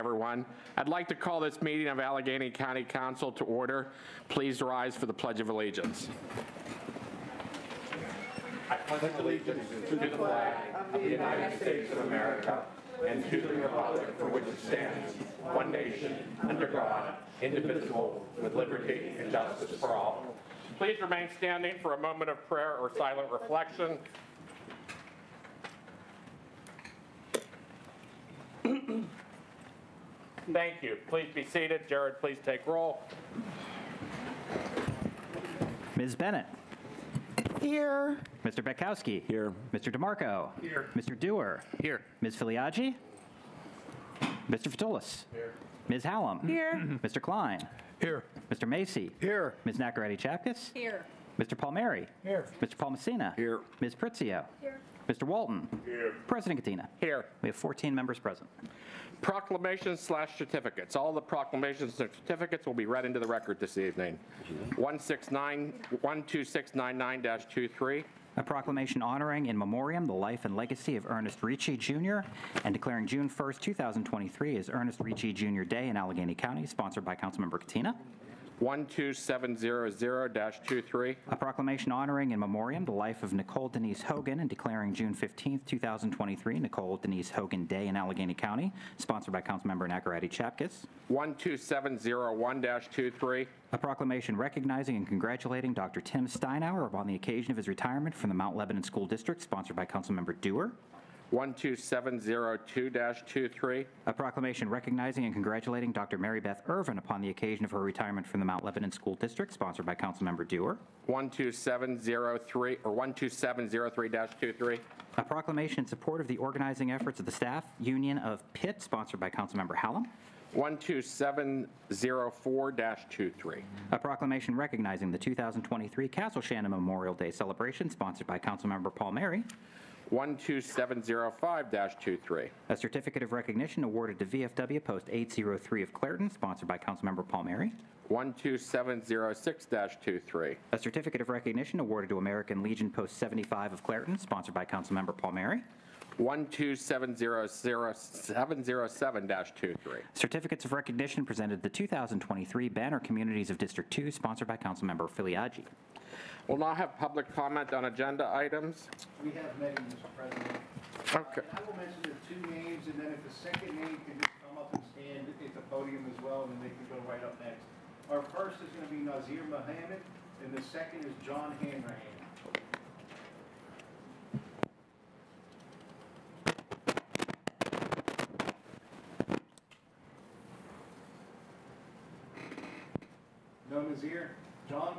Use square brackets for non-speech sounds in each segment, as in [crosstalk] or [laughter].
everyone. I'd like to call this meeting of Allegheny County Council to order. Please rise for the Pledge of Allegiance. I pledge allegiance to the flag of the United States of America and to the republic for which it stands, one nation, under God, indivisible, with liberty and justice for all. Please remain standing for a moment of prayer or silent reflection. Thank you. Please be seated. Jared, please take roll. Ms. Bennett. Here. Mr. Betkowski. Here. Mr. DeMarco. Here. Mr. Duerr. Here. Ms. Filiaggi. Mr. Futules. Here. Ms. Hallam. Here. [clears throat] Mr. Klein. Here. Mr. Macey. Here. Ms. Naccarati Chapkis. Here. Mr. Palmiere. Here. Mr. Palmosina. Here. Ms. Prizio. Here. Mr. Walton. Here. President Catena. Here. We have 14 members present. Proclamations slash certificates. All the proclamations and certificates will be read into the record this evening. 169, 12699-23, A proclamation honoring in memoriam the life and legacy of Ernest Ricci Jr. and declaring June 1st, 2023 as Ernest Ricci Jr. Day in Allegheny County, sponsored by Councilmember Catena. 12700-23, A proclamation honoring in memoriam the life of Nicole Denise Hogan and declaring June 15th, 2023 Nicole Denise Hogan Day in Allegheny County, sponsored by Councilmember Naccarati Chapkis. 12701-23, A proclamation recognizing and congratulating Dr. Tim Steinauer upon the occasion of his retirement from the Mount Lebanon School District, sponsored by Councilmember Duerr. 12702-23, A proclamation recognizing and congratulating Dr. Mary Beth Irvin upon the occasion of her retirement from the Mount Lebanon School District, sponsored by Councilmember Duerr. 12703, or 12703-23, A proclamation in support of the organizing efforts of the staff union of Pitt, sponsored by Councilmember Hallam. 12704-23, A proclamation recognizing the 2023 Castle Shannon Memorial Day celebration, sponsored by Councilmember Palmiere. 12705-23, A certificate of recognition awarded to VFW Post 803 of Clairton, sponsored by Councilmember Palmiere. 12706-23, A certificate of recognition awarded to American Legion Post 75 of Clairton, sponsored by Councilmember Palmiere. 12707-23, Certificates of recognition presented the 2023 Banner Communities of District 2, sponsored by Councilmember Filiaggi. We'll now have public comment on agenda items. We have many, Mr. President. Okay. I will mention the two names, and then if the second name can just come up and stand at the podium as well, and then they can go right up next. Our first is going to be Nazir Mohammed, and the second is John Hanrahan. No Nazir? John?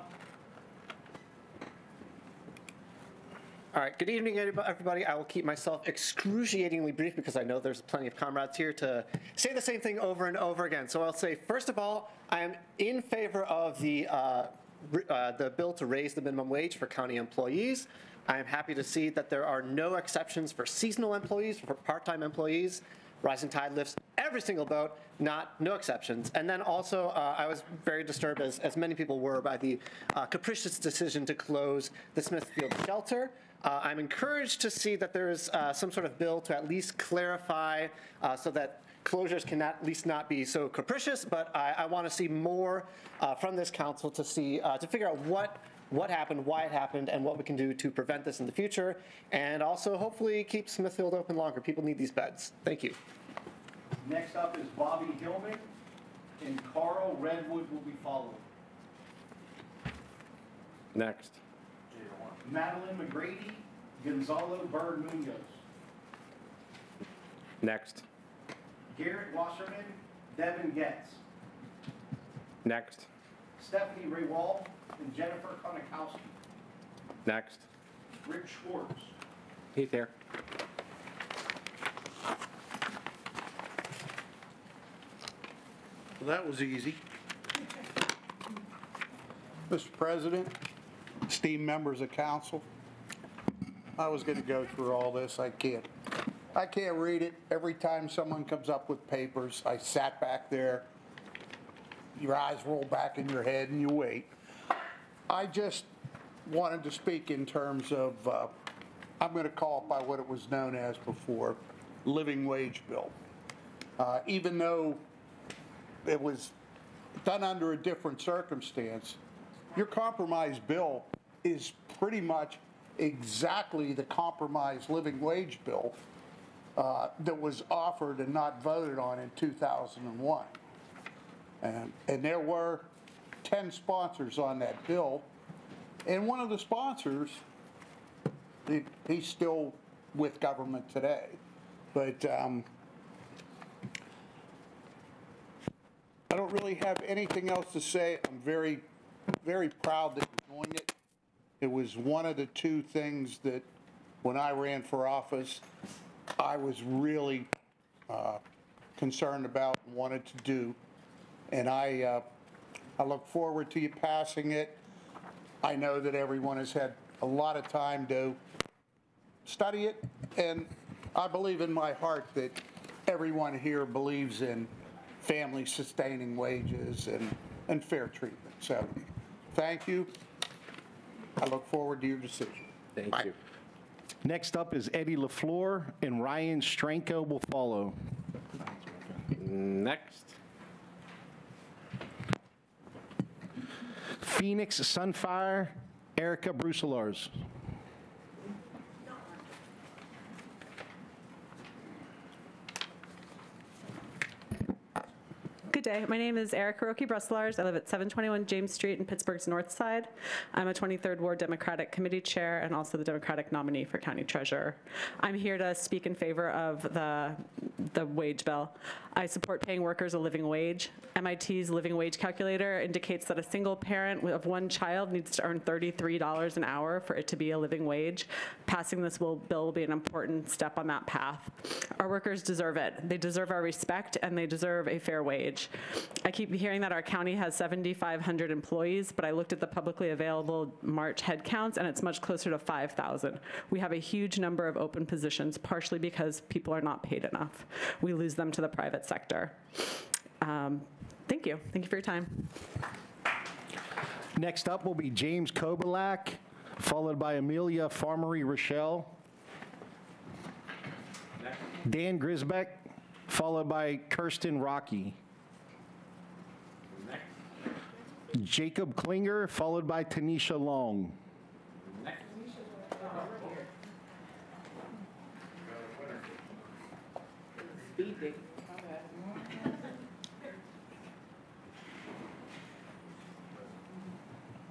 All right, good evening, everybody. I will keep myself excruciatingly brief because I know there's plenty of comrades here to say the same thing over and over again. So I'll say, first of all, I am in favor of the, uh, uh, the bill to raise the minimum wage for county employees. I am happy to see that there are no exceptions for seasonal employees, for part-time employees. Rising tide lifts every single boat, not, no exceptions. And then also, uh, I was very disturbed, as, as many people were, by the uh, capricious decision to close the Smithfield shelter. Uh, I'm encouraged to see that there is uh, some sort of bill to at least clarify uh, so that closures can at least not be so capricious, but I, I want to see more uh, from this council to see, uh, to figure out what, what happened, why it happened, and what we can do to prevent this in the future, and also hopefully keep Smithfield open longer. People need these beds. Thank you. Next up is Bobby Hillman, and Carl Redwood will be following. Next. Madeline McGrady, Gonzalo Bird Munoz, Next. Garrett Wasserman, Devin Getz, Next. Stephanie Ray Wall, and Jennifer Konikowski, Next. Rick Schwartz. He's here. Well, That was easy. Mr. President, esteemed members of council, I was going to go through all this. I can't. I can't read it. Every time someone comes up with papers, I sat back there. Your eyes roll back in your head and you wait. I just wanted to speak in terms of, uh, I'm going to call it by what it was known as before, living wage bill. uh, even though it was done under a different circumstance, your compromise bill is pretty much exactly the compromise living wage bill uh, that was offered and not voted on in 2001. And, and there were 10 sponsors on that bill. And one of the sponsors, he, he's still with government today. But um, I don't really have anything else to say. I'm very, very proud that you're doing it. It was one of the two things that, when I ran for office, I was really uh, concerned about and wanted to do. And I, uh, I look forward to you passing it. I know that everyone has had a lot of time to study it, and I believe in my heart that everyone here believes in family sustaining wages and, and fair treatment. So, thank you. I look forward to your decision. Thank you. Next up is Eddie LaFleur, and Ryan Stranko will follow. Next. Phoenix Sunfire, Erica Brusselars. Day. My name is Eric Rocchi Brusselars. I live at 721 James Street in Pittsburgh's North Side. I'm a 23rd Ward Democratic Committee Chair and also the Democratic nominee for County Treasurer. I'm here to speak in favor of the, the wage bill. I support paying workers a living wage. MIT's living wage calculator indicates that a single parent of one child needs to earn $33 an hour for it to be a living wage. Passing this will, bill will be an important step on that path. Our workers deserve it. They deserve our respect and they deserve a fair wage. I keep hearing that our county has 7,500 employees, but I looked at the publicly available March headcounts and it's much closer to 5,000. We have a huge number of open positions, partially because people are not paid enough. We lose them to the private sector. Um, Thank you. Thank you for your time. Next up will be James Kobalak, followed by Amelia Farmery Rochelle. Dan Grzybek, followed by Kirsten Rocky. Jacob Klinger, followed by Tanisha Long.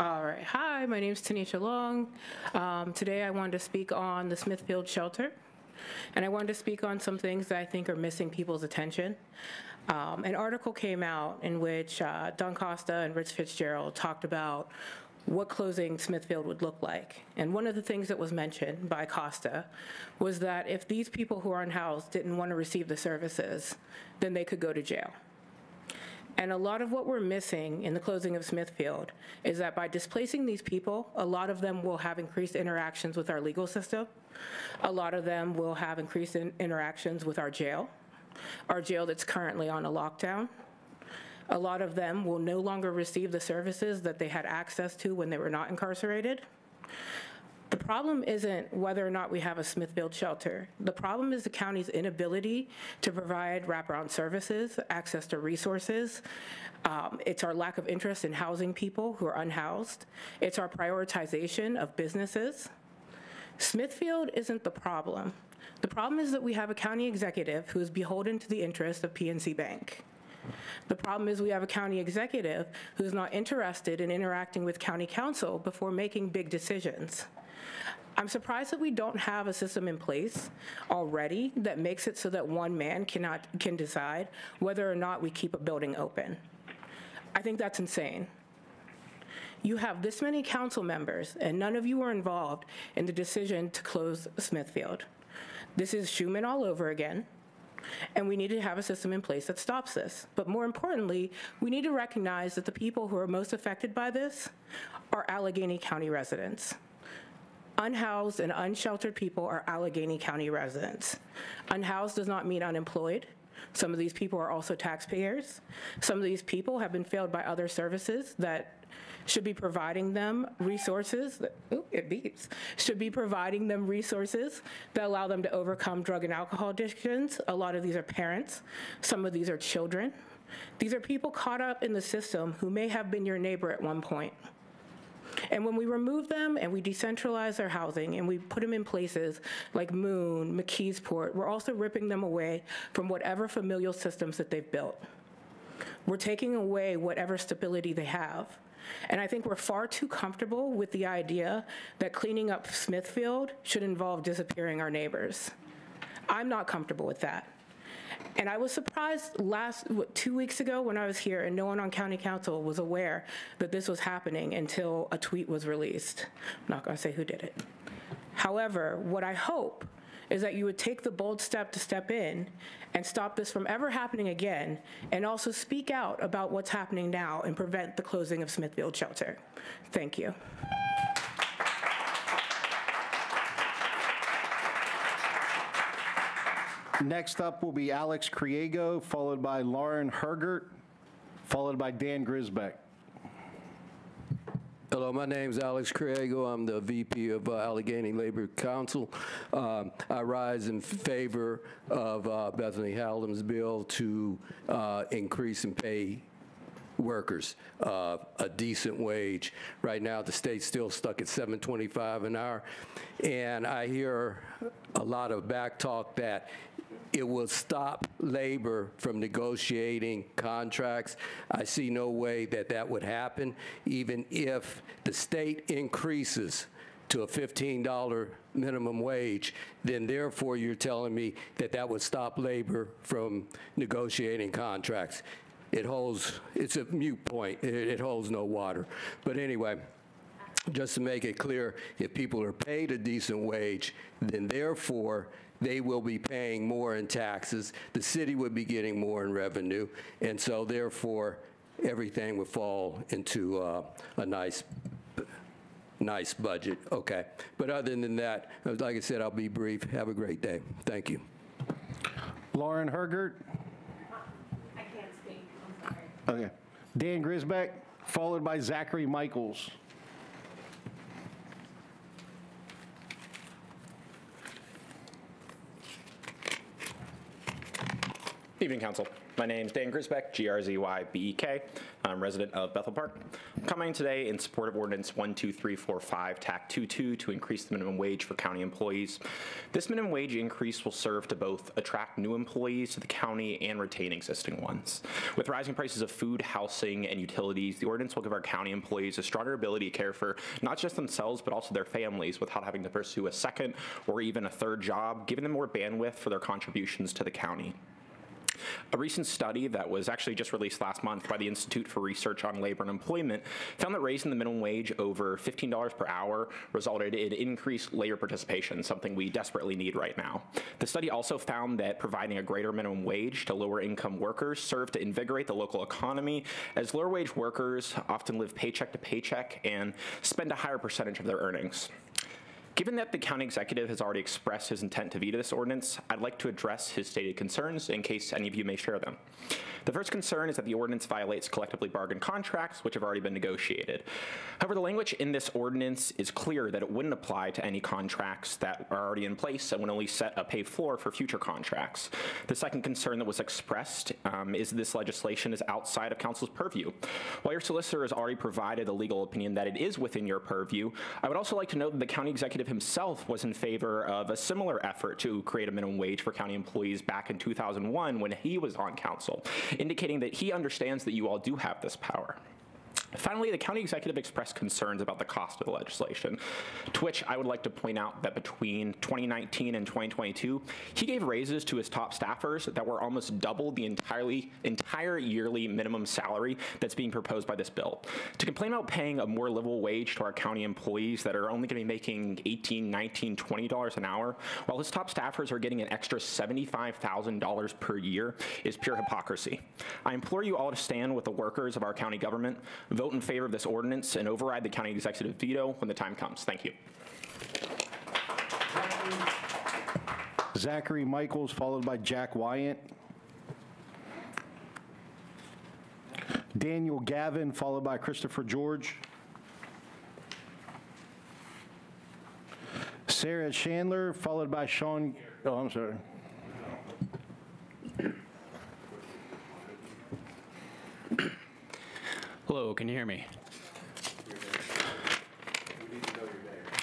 All right. Hi, my name is Tanisha Long. Um, today I wanted to speak on the Smithfield shelter. And I wanted to speak on some things that I think are missing people's attention. Um, an article came out in which uh, Don Costa and Rich Fitzgerald talked about what closing Smithfield would look like. And one of the things that was mentioned by Costa was that if these people who are unhoused didn't want to receive the services, then they could go to jail. And a lot of what we're missing in the closing of Smithfield is that by displacing these people, a lot of them will have increased interactions with our legal system. A lot of them will have increased in- interactions with our jail, our jail that's currently on a lockdown. A lot of them will no longer receive the services that they had access to when they were not incarcerated. The problem isn't whether or not we have a Smithfield shelter. The problem is the county's inability to provide wraparound services, access to resources. Um, It's our lack of interest in housing people who are unhoused. It's our prioritization of businesses. Smithfield isn't the problem. The problem is that we have a county executive who is beholden to the interests of PNC Bank. The problem is we have a county executive who's not interested in interacting with county council before making big decisions. I'm surprised that we don't have a system in place already that makes it so that one man cannot, can decide whether or not we keep a building open. I think that's insane. You have this many council members, and none of you were involved in the decision to close Smithfield. This is Shuman all over again, and we need to have a system in place that stops this. But more importantly, we need to recognize that the people who are most affected by this are Allegheny County residents. Unhoused and unsheltered people are Allegheny County residents. Unhoused does not mean unemployed. Some of these people are also taxpayers. Some of these people have been failed by other services that should be providing them resources, that- ooh, it beeps, should be providing them resources that allow them to overcome drug and alcohol addictions. A lot of these are parents, some of these are children. These are people caught up in the system who may have been your neighbor at one point. And when we remove them and we decentralize their housing and we put them in places like Moon, McKeesport, we're also ripping them away from whatever familial systems that they've built. We're taking away whatever stability they have. And I think we're far too comfortable with the idea that cleaning up Smithfield should involve disappearing our neighbors. I'm not comfortable with that. And I was surprised last, what, two weeks ago when I was here and no one on county council was aware that this was happening until a tweet was released. I'm not gonna say who did it. However, what I hope is that you would take the bold step to step in and stop this from ever happening again, and also speak out about what's happening now and prevent the closing of Smithfield Shelter. Thank you. Next up will be Alex Criego, followed by Lauren Hergert, followed by Dan Grzybek. Hello, my name's Alex Criego. I'm the VP of uh, Allegheny Labor Council. Um, I rise in favor of uh, Bethany Hallam's bill to uh, increase and pay workers uh, a decent wage. Right now, the state's still stuck at 725 an hour, and I hear a lot of back talk that it will stop labor from negotiating contracts. I see no way that that would happen, even if the state increases to a $15 minimum wage, then therefore you're telling me that that would stop labor from negotiating contracts. It holds, it's a mute point. It, it holds no water. But anyway, just to make it clear, if people are paid a decent wage, then therefore they will be paying more in taxes. The city would be getting more in revenue. And so therefore, everything would fall into uh, a nice nice budget. Okay. But other than that, like I said, I'll be brief. Have a great day. Thank you. Lauren Hergert. I can't speak, I'm sorry. Okay. Dan Grzybek, followed by Zachary Michaels. Evening, Council. My name is Dan Grzybek, G-R-Z-Y-B-E-K. I'm resident of Bethel Park. I'm coming today in support of Ordinance 12345, TAC 22, to increase the minimum wage for county employees. This minimum wage increase will serve to both attract new employees to the county and retain existing ones. With rising prices of food, housing, and utilities, the ordinance will give our county employees a stronger ability to care for not just themselves, but also their families without having to pursue a second or even a third job, giving them more bandwidth for their contributions to the county. A recent study that was actually just released last month by the Institute for Research on Labor and Employment found that raising the minimum wage over $15 per hour resulted in increased labor participation, something we desperately need right now. The study also found that providing a greater minimum wage to lower income workers served to invigorate the local economy, as lower wage workers often live paycheck to paycheck and spend a higher percentage of their earnings. Given that the county executive has already expressed his intent to veto this ordinance, I'd like to address his stated concerns in case any of you may share them. The first concern is that the ordinance violates collectively bargained contracts, which have already been negotiated. However, the language in this ordinance is clear that it wouldn't apply to any contracts that are already in place and would only set a pay floor for future contracts. The second concern that was expressed um, is that this legislation is outside of council's purview. While your solicitor has already provided a legal opinion that it is within your purview, I would also like to note that the county executive himself was in favor of a similar effort to create a minimum wage for county employees back in 2001 when he was on council, indicating that he understands that you all do have this power. Finally, the county executive expressed concerns about the cost of the legislation, to which I would like to point out that between 2019 and 2022, he gave raises to his top staffers that were almost double the entirely entire yearly minimum salary that's being proposed by this bill. To complain about paying a more livable wage to our county employees that are only going to be making 18, 19, 20 dollars an hour, while his top staffers are getting an extra $75,000 per year, is pure hypocrisy. I implore you all to stand with the workers of our county government, vote in favor of this ordinance, and override the county executive veto when the time comes. Thank you. Zachary Michaels, followed by Jack Wyatt. Daniel Gavin, followed by Christopher George. Sarah Chandler, followed by Sean, oh, I'm sorry. Hello, can you hear me?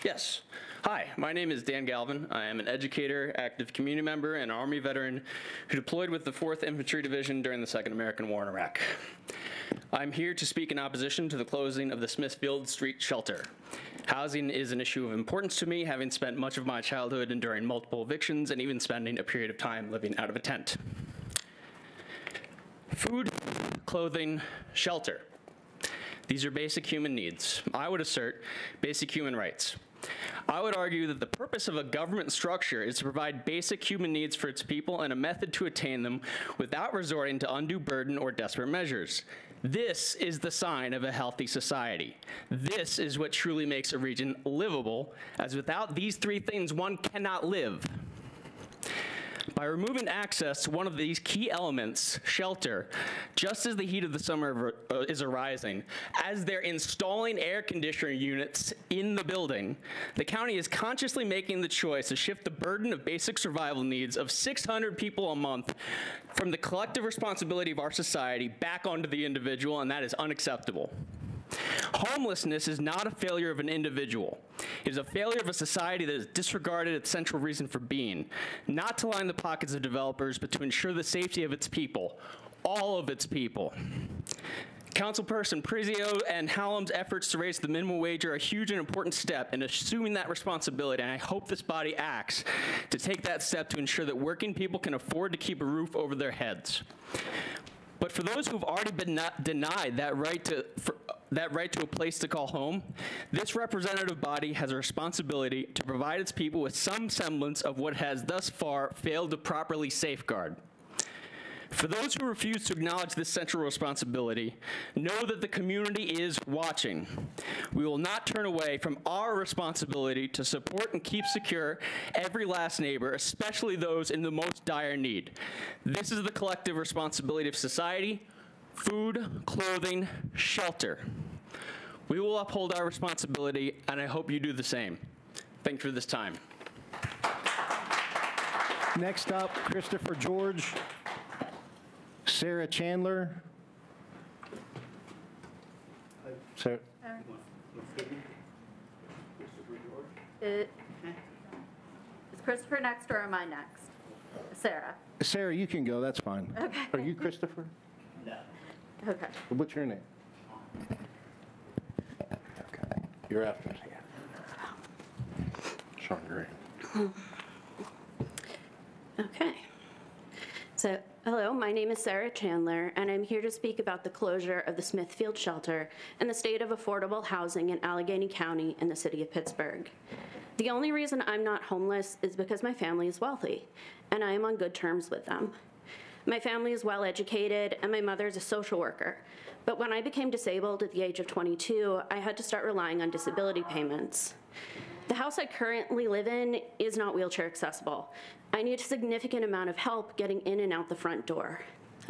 Yes. Hi, my name is Dan Galvin. I am an educator, active community member, and Army veteran who deployed with the 4th Infantry Division during the Second American War in Iraq. I'm here to speak in opposition to the closing of the Smithfield Street shelter. Housing is an issue of importance to me, having spent much of my childhood enduring multiple evictions and even spending a period of time living out of a tent. Food, clothing, shelter. These are basic human needs. I would assert basic human rights. I would argue that the purpose of a government structure is to provide basic human needs for its people and a method to attain them without resorting to undue burden or desperate measures. This is the sign of a healthy society. This is what truly makes a region livable, as without these three things, one cannot live. By removing access to one of these key elements, shelter, just as the heat of the summer uh, is arising, as they're installing air conditioning units in the building, the county is consciously making the choice to shift the burden of basic survival needs of 600 people a month from the collective responsibility of our society back onto the individual, and that is unacceptable. Homelessness is not a failure of an individual. It is a failure of a society that has disregarded its central reason for being, not to line the pockets of developers, but to ensure the safety of its people, all of its people. Councilperson Prizio and Hallam's efforts to raise the minimum wage are a huge and important step in assuming that responsibility, and I hope this body acts to take that step to ensure that working people can afford to keep a roof over their heads. But for those who've already been denied that right to for, that right to a place to call home, this representative body has a responsibility to provide its people with some semblance of what has thus far failed to properly safeguard. For those who refuse to acknowledge this central responsibility, know that the community is watching. We will not turn away from our responsibility to support and keep secure every last neighbor, especially those in the most dire need. This is the collective responsibility of society, food, clothing, shelter. We will uphold our responsibility, and I hope you do the same. Thank you for this time. Next up, Christopher George. Sarah Chandler. Sarah. It- Is Christopher next or am I next? Sarah? Sarah, you can go, that's fine. Okay. Are you Christopher? No. Okay. What's your name? Okay, You're after me. Sean Gray. Okay. So, hello, my name is Sarah Chandler, and I'm here to speak about the closure of the Smithfield Shelter and the state of affordable housing in Allegheny County in the city of Pittsburgh. The only reason I'm not homeless is because my family is wealthy, and I am on good terms with them. My family is well educated, and my mother is a social worker. But when I became disabled at the age of 22, I had to start relying on disability payments. The house I currently live in is not wheelchair accessible. I need a significant amount of help getting in and out the front door.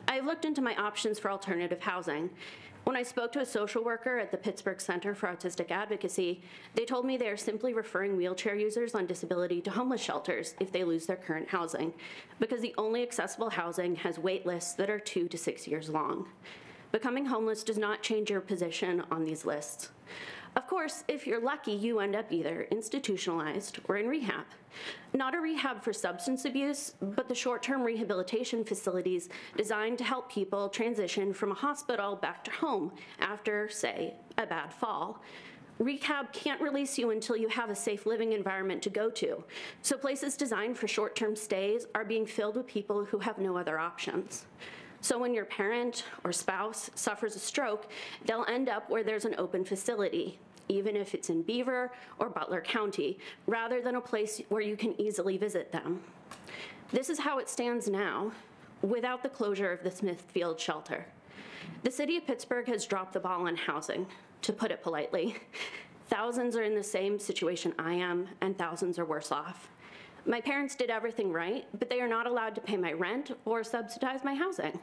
I've looked into my options for alternative housing. When I spoke to a social worker at the Pittsburgh Center for Autistic Advocacy, they told me they are simply referring wheelchair users on disability to homeless shelters if they lose their current housing, because the only accessible housing has wait lists that are two to six years long. Becoming homeless does not change your position on these lists. Of course, if you're lucky, you end up either institutionalized or in rehab. Not a rehab for substance abuse, but the short term rehabilitation facilities designed to help people transition from a hospital back to home after, say, a bad fall. Rehab can't release you until you have a safe living environment to go to. So places designed for short term stays are being filled with people who have no other options. So when your parent or spouse suffers a stroke, they'll end up where there's an open facility, even if it's in Beaver or Butler County, rather than a place where you can easily visit them. This is how it stands now, without the closure of the Smithfield shelter. The city of Pittsburgh has dropped the ball on housing, to put it politely. Thousands are in the same situation I am, and thousands are worse off. My parents did everything right, but they are not allowed to pay my rent or subsidize my housing.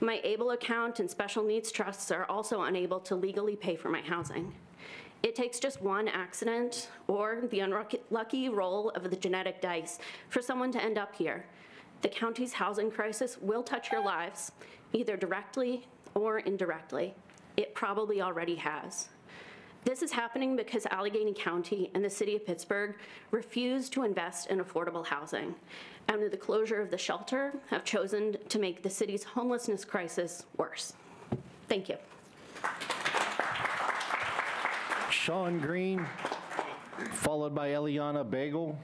My ABLE account and special needs trusts are also unable to legally pay for my housing. It takes just one accident or the unlucky roll of the genetic dice for someone to end up here. The county's housing crisis will touch your lives, either directly or indirectly. It probably already has. This is happening because Allegheny County and the city of Pittsburgh refuse to invest in affordable housing, and with the closure of the shelter, have chosen to make the city's homelessness crisis worse. Thank you. Sean Green, followed by Eliana Bagel.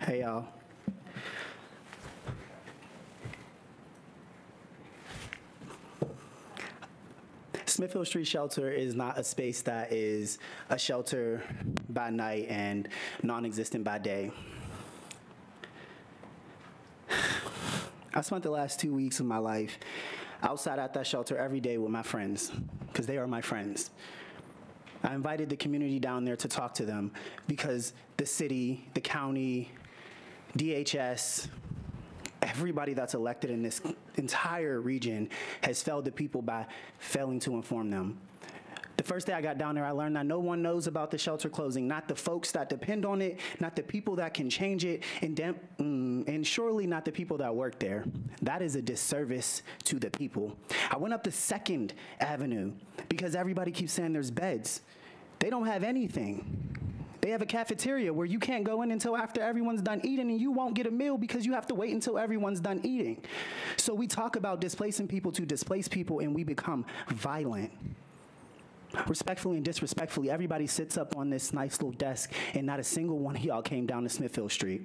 Hey, y'all. Smithfield Street Shelter is not a space that is a shelter by night and non-existent by day. I spent the last two weeks of my life outside at that shelter every day with my friends, because they are my friends. I invited the community down there to talk to them because the city, the county, DHS, everybody that's elected in this entire region has failed the people by failing to inform them. The first day I got down there, I learned that no one knows about the shelter closing, not the folks that depend on it, not the people that can change it, and, mm, and surely not the people that work there. That is a disservice to the people. I went up to Second Avenue because everybody keeps saying there's beds. They don't have anything. They have a cafeteria where you can't go in until after everyone's done eating and you won't get a meal because you have to wait until everyone's done eating. So we talk about displacing people to displace people and we become violent. Respectfully and disrespectfully, everybody sits up on this nice little desk and not a single one of y'all came down to Smithfield Street.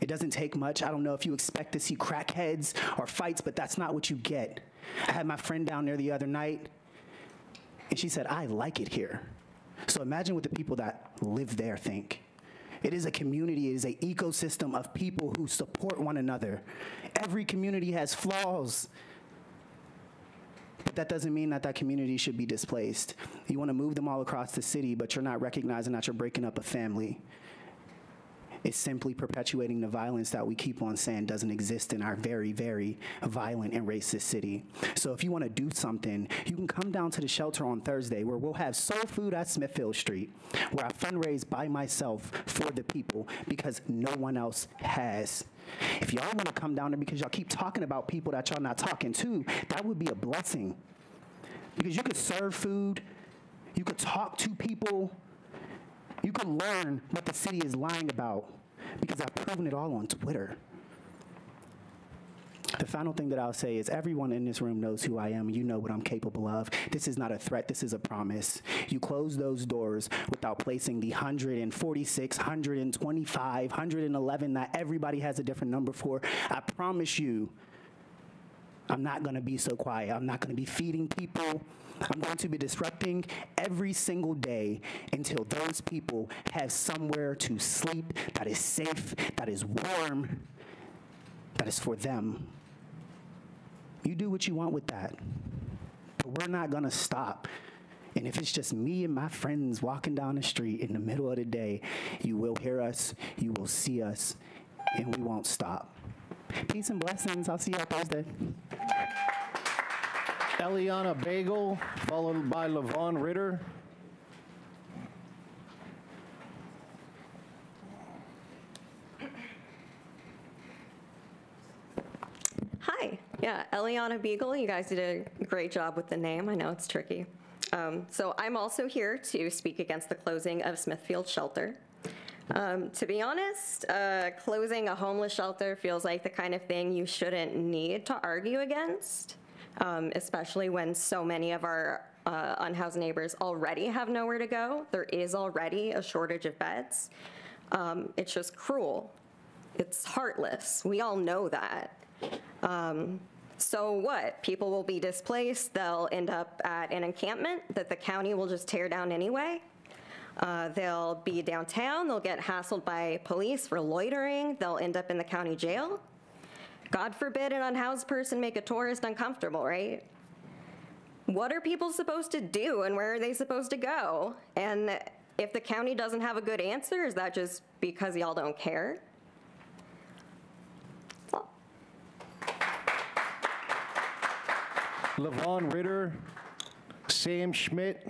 It doesn't take much. I don't know if you expect to see crackheads or fights, but that's not what you get. I had my friend down there the other night, and she said, I like it here. So imagine what the people that live there think. It is a community, it is an ecosystem of people who support one another. Every community has flaws. But that doesn't mean that that community should be displaced. You want to move them all across the city, but you're not recognizing that you're breaking up a family. It's simply perpetuating the violence that we keep on saying doesn't exist in our very, very violent and racist city. So if you want to do something, you can come down to the shelter on Thursday where we'll have soul food at Smithfield Street, where I fundraise by myself for the people because no one else has. If y'all want to come down there because y'all keep talking about people that y'all not talking to, that would be a blessing. Because you could serve food, you could talk to people, you could learn what the city is lying about because I've proven it all on Twitter. The final thing that I'll say is everyone in this room knows who I am. You know what I'm capable of. This is not a threat. This is a promise. You close those doors without placing the 146, 125, 111 that everybody has a different number for. I promise you, I'm not going to be so quiet. I'm not going to be feeding people. I'm going to be disrupting every single day until those people have somewhere to sleep that is safe, that is warm, that is for them. You do what you want with that. But we're not going to stop. And if it's just me and my friends walking down the street in the middle of the day, you will hear us, you will see us, and we won't stop. Peace and blessings. I'll see on Thursday. Eliana Bagel, followed by Levon Ritter. Hi, yeah, Eliana Beagle. You guys did a great job with the name. I know it's tricky. Um, so I'm also here to speak against the closing of Smithfield Shelter. Um, to be honest, uh, closing a homeless shelter feels like the kind of thing you shouldn't need to argue against, um, especially when so many of our uh, unhoused neighbors already have nowhere to go. There is already a shortage of beds. Um, it's just cruel. It's heartless. We all know that. Um, so what? People will be displaced. They'll end up at an encampment that the county will just tear down anyway. Uh, they'll be downtown. They'll get hassled by police for loitering. They'll end up in the county jail. God forbid an unhoused person make a tourist uncomfortable, right? What are people supposed to do and where are they supposed to go? And If the county doesn't have a good answer, is that just because y'all don't care? Levon Ritter, Sam Schmidt,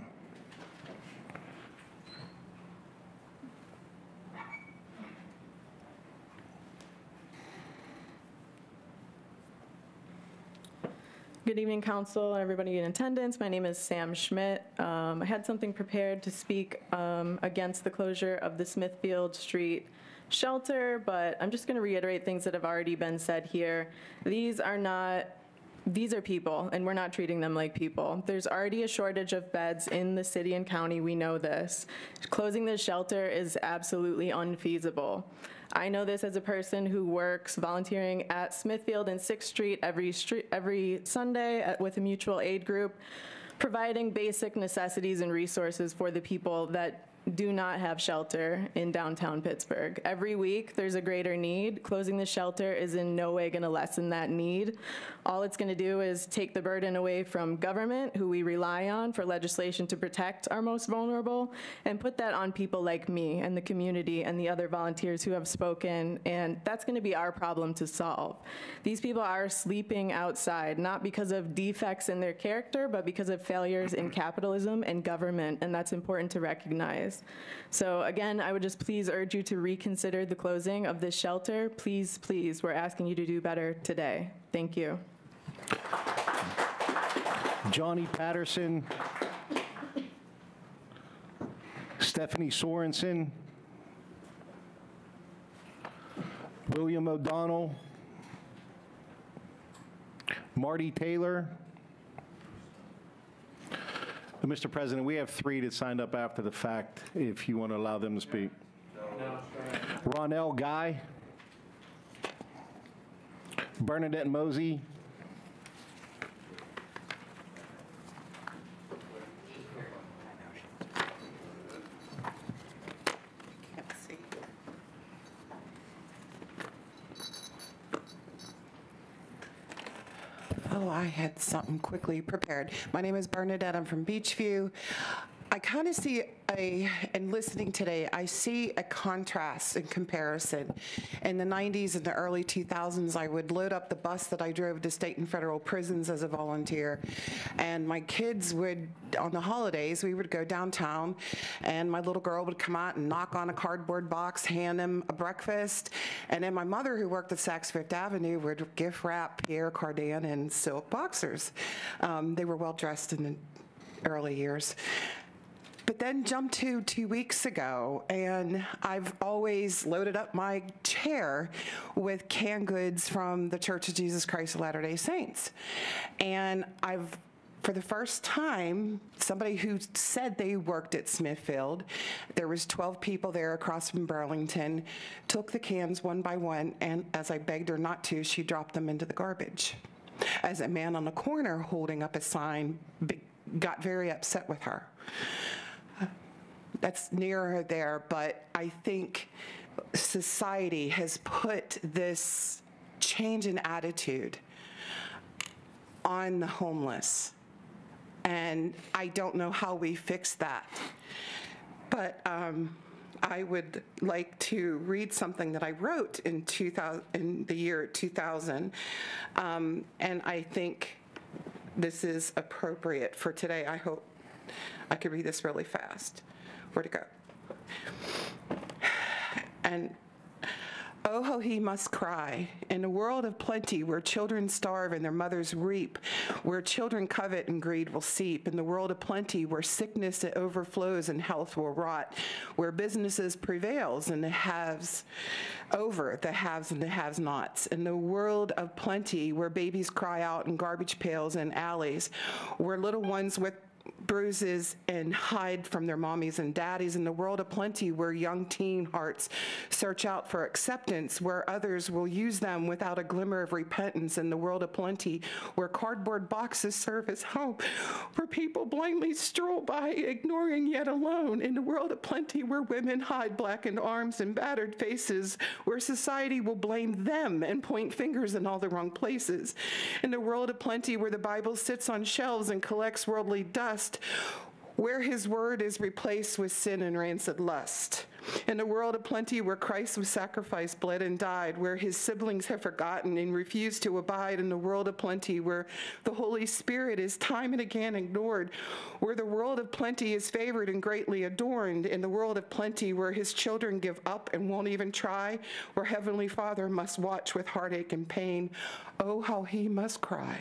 Good evening, council, and everybody in attendance. My name is Sam Schmidt. Um, I had something prepared to speak um, against the closure of the Smithfield Street shelter, but I'm just going to reiterate things that have already been said here. These are not these are people, and we're not treating them like people. There's already a shortage of beds in the city and county. We know this. Closing this shelter is absolutely unfeasible. I know this as a person who works volunteering at Smithfield and 6th Street every, street, every Sunday at, with a mutual aid group, providing basic necessities and resources for the people that do not have shelter in downtown Pittsburgh. Every week, there's a greater need. Closing the shelter is in no way going to lessen that need. All it's going to do is take the burden away from government, who we rely on for legislation to protect our most vulnerable, and put that on people like me and the community and the other volunteers who have spoken, and that's going to be our problem to solve. These people are sleeping outside, not because of defects in their character, but because of failures in capitalism and government, and that's important to recognize. So again, I would just please urge you to reconsider the closing of this shelter. Please, please, we're asking you to do better today. Thank you. Johnny Patterson, Stephanie Sorensen, William O'Donnell, Marty Taylor. Mr. President, we have three that signed up after the fact, if you want to allow them to speak. Ronell Guy, Bernadette Mosey, Oh, I had something quickly prepared. My name is Bernadette. I'm from Beechview. I kind of see a, and listening today, I see a contrast in comparison. In the 90s and the early 2000s, I would load up the bus that I drove to state and federal prisons as a volunteer. And my kids would, on the holidays, we would go downtown, and my little girl would come out and knock on a cardboard box, hand them a breakfast. And then my mother, who worked at Saks Fifth Avenue, would gift wrap Pierre Cardin and silk boxers. Um, they were well dressed in the early years. But then jump to two weeks ago, and I've always loaded up my chair with canned goods from the Church of Jesus Christ of Latter day Saints. And I've for the first time, somebody who said they worked at Smithfield, there was 12 people there across from Burlington, took the cans one by one, and as I begged her not to, she dropped them into the garbage. As a man on the corner holding up a sign got very upset with her that's nearer there, but I think society has put this change in attitude on the homeless. And I don't know how we fix that. But um, I would like to read something that I wrote in, 2000, in the year 2000. Um, and I think this is appropriate for today. I hope I could read this really fast where to go. And Oh, how he must cry. In a world of plenty where children starve and their mothers reap, where children covet and greed will seep, in the world of plenty where sickness overflows and health will rot, where businesses prevails and the haves over the haves and the haves nots, in the world of plenty where babies cry out in garbage pails and alleys, where little ones with bruises and hide from their mommies and daddies. In the world of plenty where young teen hearts search out for acceptance, where others will use them without a glimmer of repentance. In the world of plenty where cardboard boxes serve as home, where people blindly stroll by ignoring yet alone. In the world of plenty where women hide blackened arms and battered faces, where society will blame them and point fingers in all the wrong places. In the world of plenty where the Bible sits on shelves and collects worldly dust, where his word is replaced with sin and rancid lust. In a world of plenty where Christ was sacrificed, bled, and died, where his siblings have forgotten and refused to abide, in the world of plenty where the Holy Spirit is time and again ignored, where the world of plenty is favored and greatly adorned, in the world of plenty where his children give up and won't even try, where Heavenly Father must watch with heartache and pain, oh, how he must cry.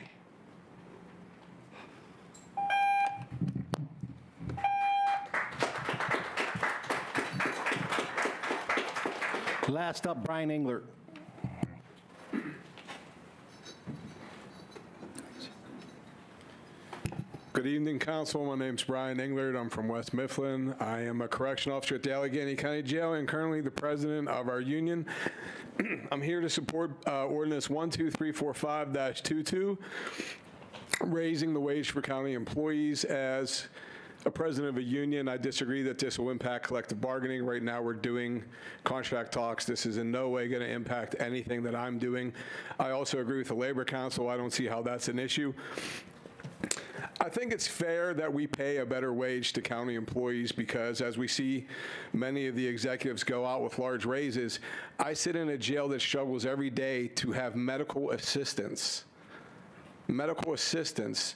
Last up, Brian Engler. Good evening, Council. My name's Brian Englert. I'm from West Mifflin. I am a correction officer at the Allegheny County Jail and currently the president of our union. [clears throat] I'm here to support uh, ordinance 12345-22, raising the wage for county employees as a president of a union, I disagree that this will impact collective bargaining. Right now, we're doing contract talks. This is in no way going to impact anything that I'm doing. I also agree with the Labor Council. I don't see how that's an issue. I think it's fair that we pay a better wage to county employees because as we see many of the executives go out with large raises, I sit in a jail that struggles every day to have medical assistance. Medical assistance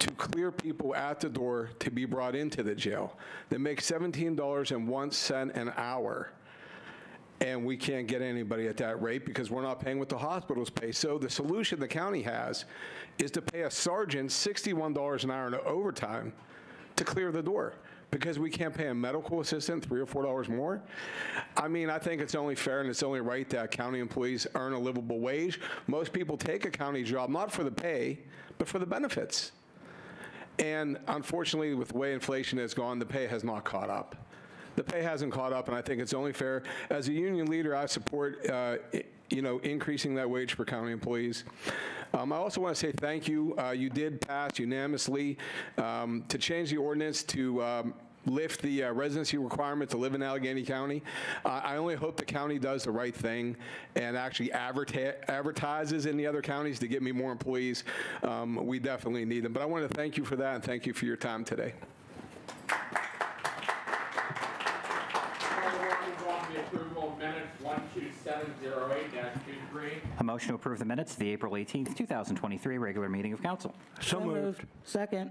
to clear people at the door to be brought into the jail. They make $17.01 an hour. And we can't get anybody at that rate because we're not paying what the hospitals pay. So the solution the county has is to pay a sergeant $61 an hour in overtime to clear the door because we can't pay a medical assistant three or four dollars more. I mean, I think it's only fair and it's only right that county employees earn a livable wage. Most people take a county job not for the pay, but for the benefits. And unfortunately, with the way inflation has gone, the pay has not caught up. The pay hasn't caught up, and I think it's only fair. As a union leader, I support, uh, you know, increasing that wage for county employees. Um, I also want to say thank you. Uh, you did pass unanimously um, to change the ordinance to um, lift the uh, residency requirement to live in Allegheny County. Uh, I only hope the county does the right thing and actually adverta- advertises in the other counties to get me more employees. Um, we definitely need them. But I want to thank you for that and thank you for your time today. approval of minutes 12708-23. A motion to approve the minutes of the April 18th, 2023 regular meeting of council. So moved. Second.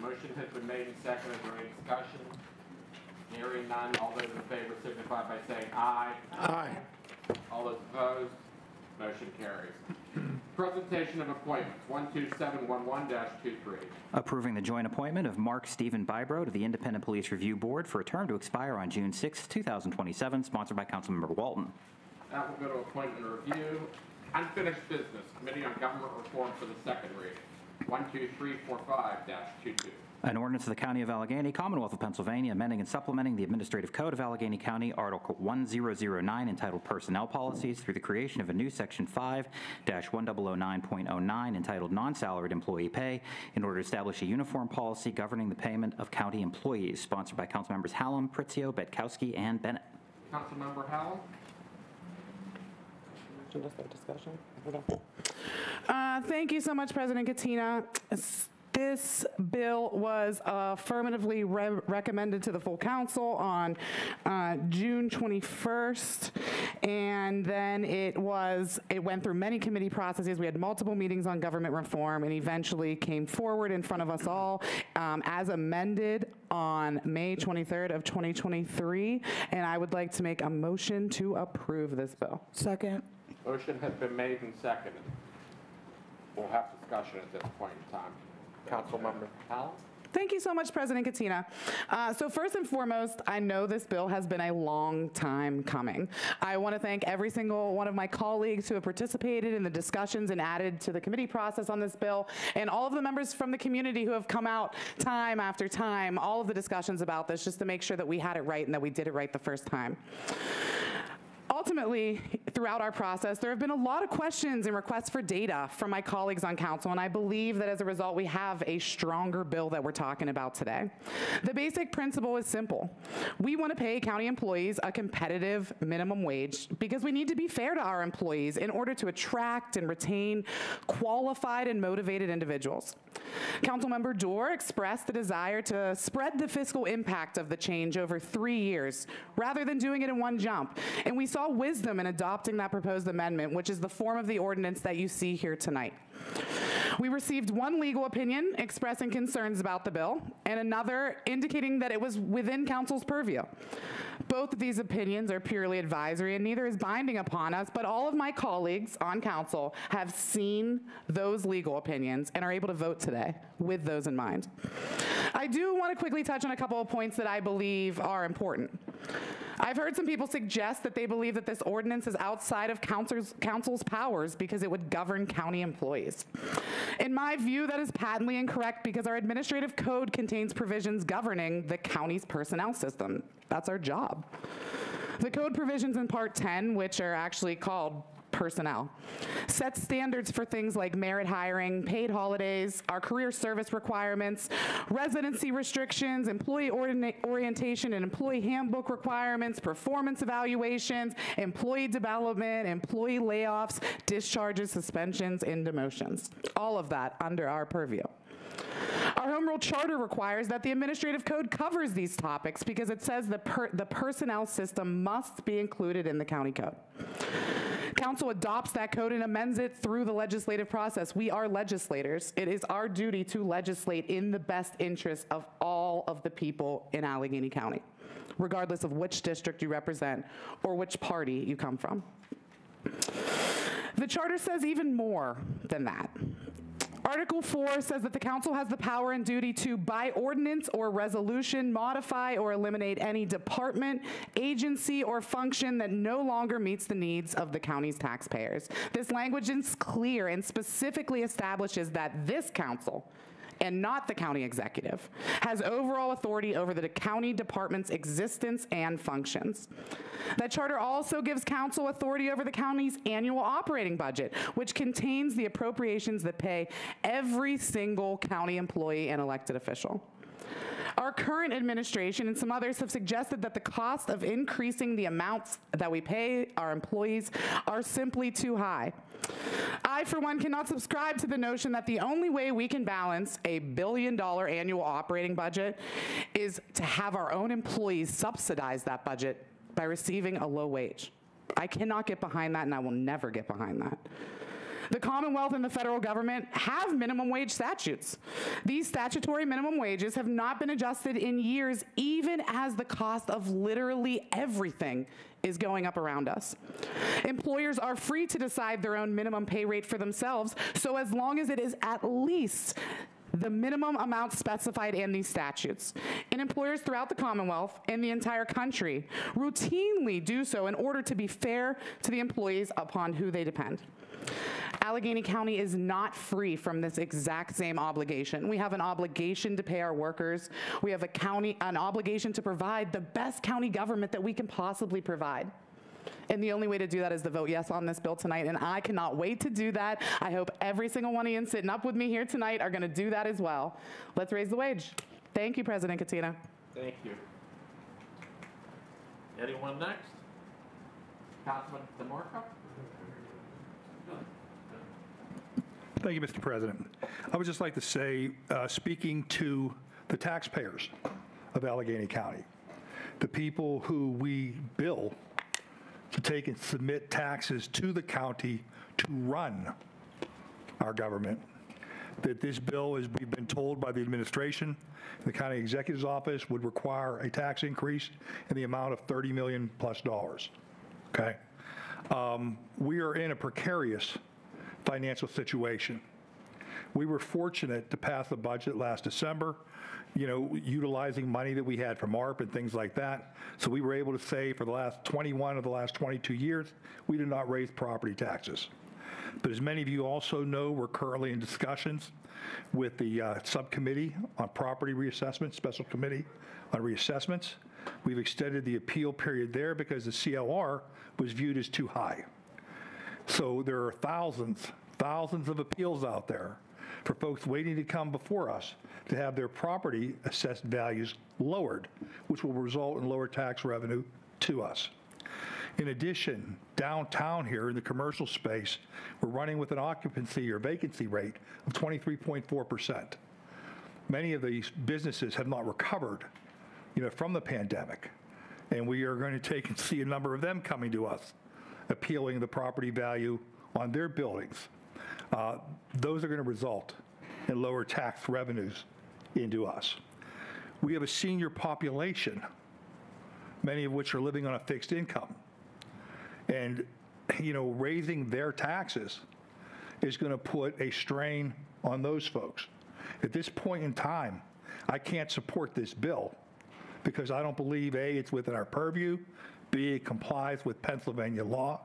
Motion has been made and seconded. Is there any discussion? Hearing none. All those in favor signify by saying aye. Aye. All those opposed, motion carries. [clears throat] Presentation of appointments, 12711-23. Approving the joint appointment of Mark Stephen Bybro to the Independent Police Review Board for a term to expire on June 6, 2027, sponsored by Councilmember Walton. That will go to appointment review. Unfinished business, Committee on Government Reform for the second reading, 12345-22. An ordinance of the County of Allegheny, Commonwealth of Pennsylvania, amending and supplementing the Administrative Code of Allegheny County, Article 1009, entitled Personnel Policies, through the creation of a new Section 5-1009.09, entitled Non-Salaried Employee Pay, in order to establish a uniform policy governing the payment of county employees, sponsored by Councilmembers Hallam, Prizio, Betkowski, and Bennett. Councilmember Hallam? Uh, Thank you so much, President Catena. This bill was affirmatively re- recommended to the full council on uh, June 21st, and then it was, it went through many committee processes. We had multiple meetings on government reform, and eventually came forward in front of us all um, as amended on May 23rd of 2023, and I would like to make a motion to approve this bill. Second. Motion has been made and seconded. We'll have discussion at this point in time. Councilmember Hallam? Thank you so much, President Catena. Uh, so first and foremost, I know this bill has been a long time coming. I want to thank every single one of my colleagues who have participated in the discussions and added to the committee process on this bill, and all of the members from the community who have come out time after time, all of the discussions about this, just to make sure that we had it right and that we did it right the first time. Ultimately, throughout our process, there have been a lot of questions and requests for data from my colleagues on council, and I believe that as a result, we have a stronger bill that we're talking about today. The basic principle is simple. We want to pay county employees a competitive minimum wage because we need to be fair to our employees in order to attract and retain qualified and motivated individuals. Councilmember Duerr expressed the desire to spread the fiscal impact of the change over three years rather than doing it in one jump. And we saw wisdom in adopting that proposed amendment, which is the form of the ordinance that you see here tonight. We received one legal opinion expressing concerns about the bill and another indicating that it was within council's purview. Both of these opinions are purely advisory and neither is binding upon us, but all of my colleagues on council have seen those legal opinions and are able to vote today with those in mind. I do want to quickly touch on a couple of points that I believe are important. I've heard some people suggest that they believe that this ordinance is outside of council's, council's powers because it would govern county employees. In my view, that is patently incorrect because our administrative code contains provisions governing the county's personnel system. That's our job. The code provisions in Part 10, which are actually called personnel. Sets standards for things like merit hiring, paid holidays, our career service requirements, residency restrictions, employee orientation and employee handbook requirements, performance evaluations, employee development, employee layoffs, discharges, suspensions, and demotions. All of that under our purview. Our home rule charter requires that the administrative code covers these topics because it says the, per- the personnel system must be included in the county code. Council adopts that code and amends it through the legislative process. We are legislators. It is our duty to legislate in the best interest of all of the people in Allegheny County, regardless of which district you represent or which party you come from. The charter says even more than that. Article 4 says that the council has the power and duty to, by ordinance or resolution, modify or eliminate any department, agency, or function that no longer meets the needs of the county's taxpayers. This language is clear and specifically establishes that this council and not the county executive, has overall authority over the county department's existence and functions. That charter also gives council authority over the county's annual operating budget, which contains the appropriations that pay every single county employee and elected official. Our current administration and some others have suggested that the cost of increasing the amounts that we pay our employees are simply too high. I, for one, cannot subscribe to the notion that the only way we can balance a billion dollar annual operating budget is to have our own employees subsidize that budget by receiving a low wage. I cannot get behind that, and I will never get behind that. The Commonwealth and the federal government have minimum wage statutes. These statutory minimum wages have not been adjusted in years, even as the cost of literally everything is going up around us. Employers are free to decide their own minimum pay rate for themselves, so as long as it is at least the minimum amount specified in these statutes. And employers throughout the Commonwealth and the entire country routinely do so in order to be fair to the employees upon who they depend. Allegheny County is not free from this exact same obligation. We have an obligation to pay our workers. We have a county an obligation to provide the best county government that we can possibly provide. And the only way to do that is to vote yes on this bill tonight. And I cannot wait to do that. I hope every single one of you sitting up with me here tonight are going to do that as well. Let's raise the wage. Thank you, President Catena. Thank you. Anyone next? Councilman DeMarco? Thank you, Mr. President. I would just like to say, uh, speaking to the taxpayers of Allegheny County, the people who we bill to take and submit taxes to the county to run our government, that this bill, as we've been told by the administration, the county executive's office, would require a tax increase in the amount of 30 million plus dollars. Okay? Um, We are in a precarious financial situation. We were fortunate to pass a budget last December, you know, utilizing money that we had from ARP and things like that. So we were able to say for the last 21 of the last 22 years, we did not raise property taxes. But as many of you also know, we're currently in discussions with the uh, subcommittee on property reassessment, special committee on reassessments. We've extended the appeal period there because the CLR was viewed as too high. So there are thousands, thousands of appeals out there for folks waiting to come before us to have their property assessed values lowered, which will result in lower tax revenue to us. In addition, downtown here in the commercial space, we're running with an occupancy or vacancy rate of 23.4%. Many of these businesses have not recovered, you know, from the pandemic. And we are going to take and see a number of them coming to us, appealing the property value on their buildings. Uh, Those are going to result in lower tax revenues into us. We have a senior population, many of which are living on a fixed income. And, you know, raising their taxes is going to put a strain on those folks. At this point in time, I can't support this bill because I don't believe, A, it's within our purview, B, it complies with Pennsylvania law,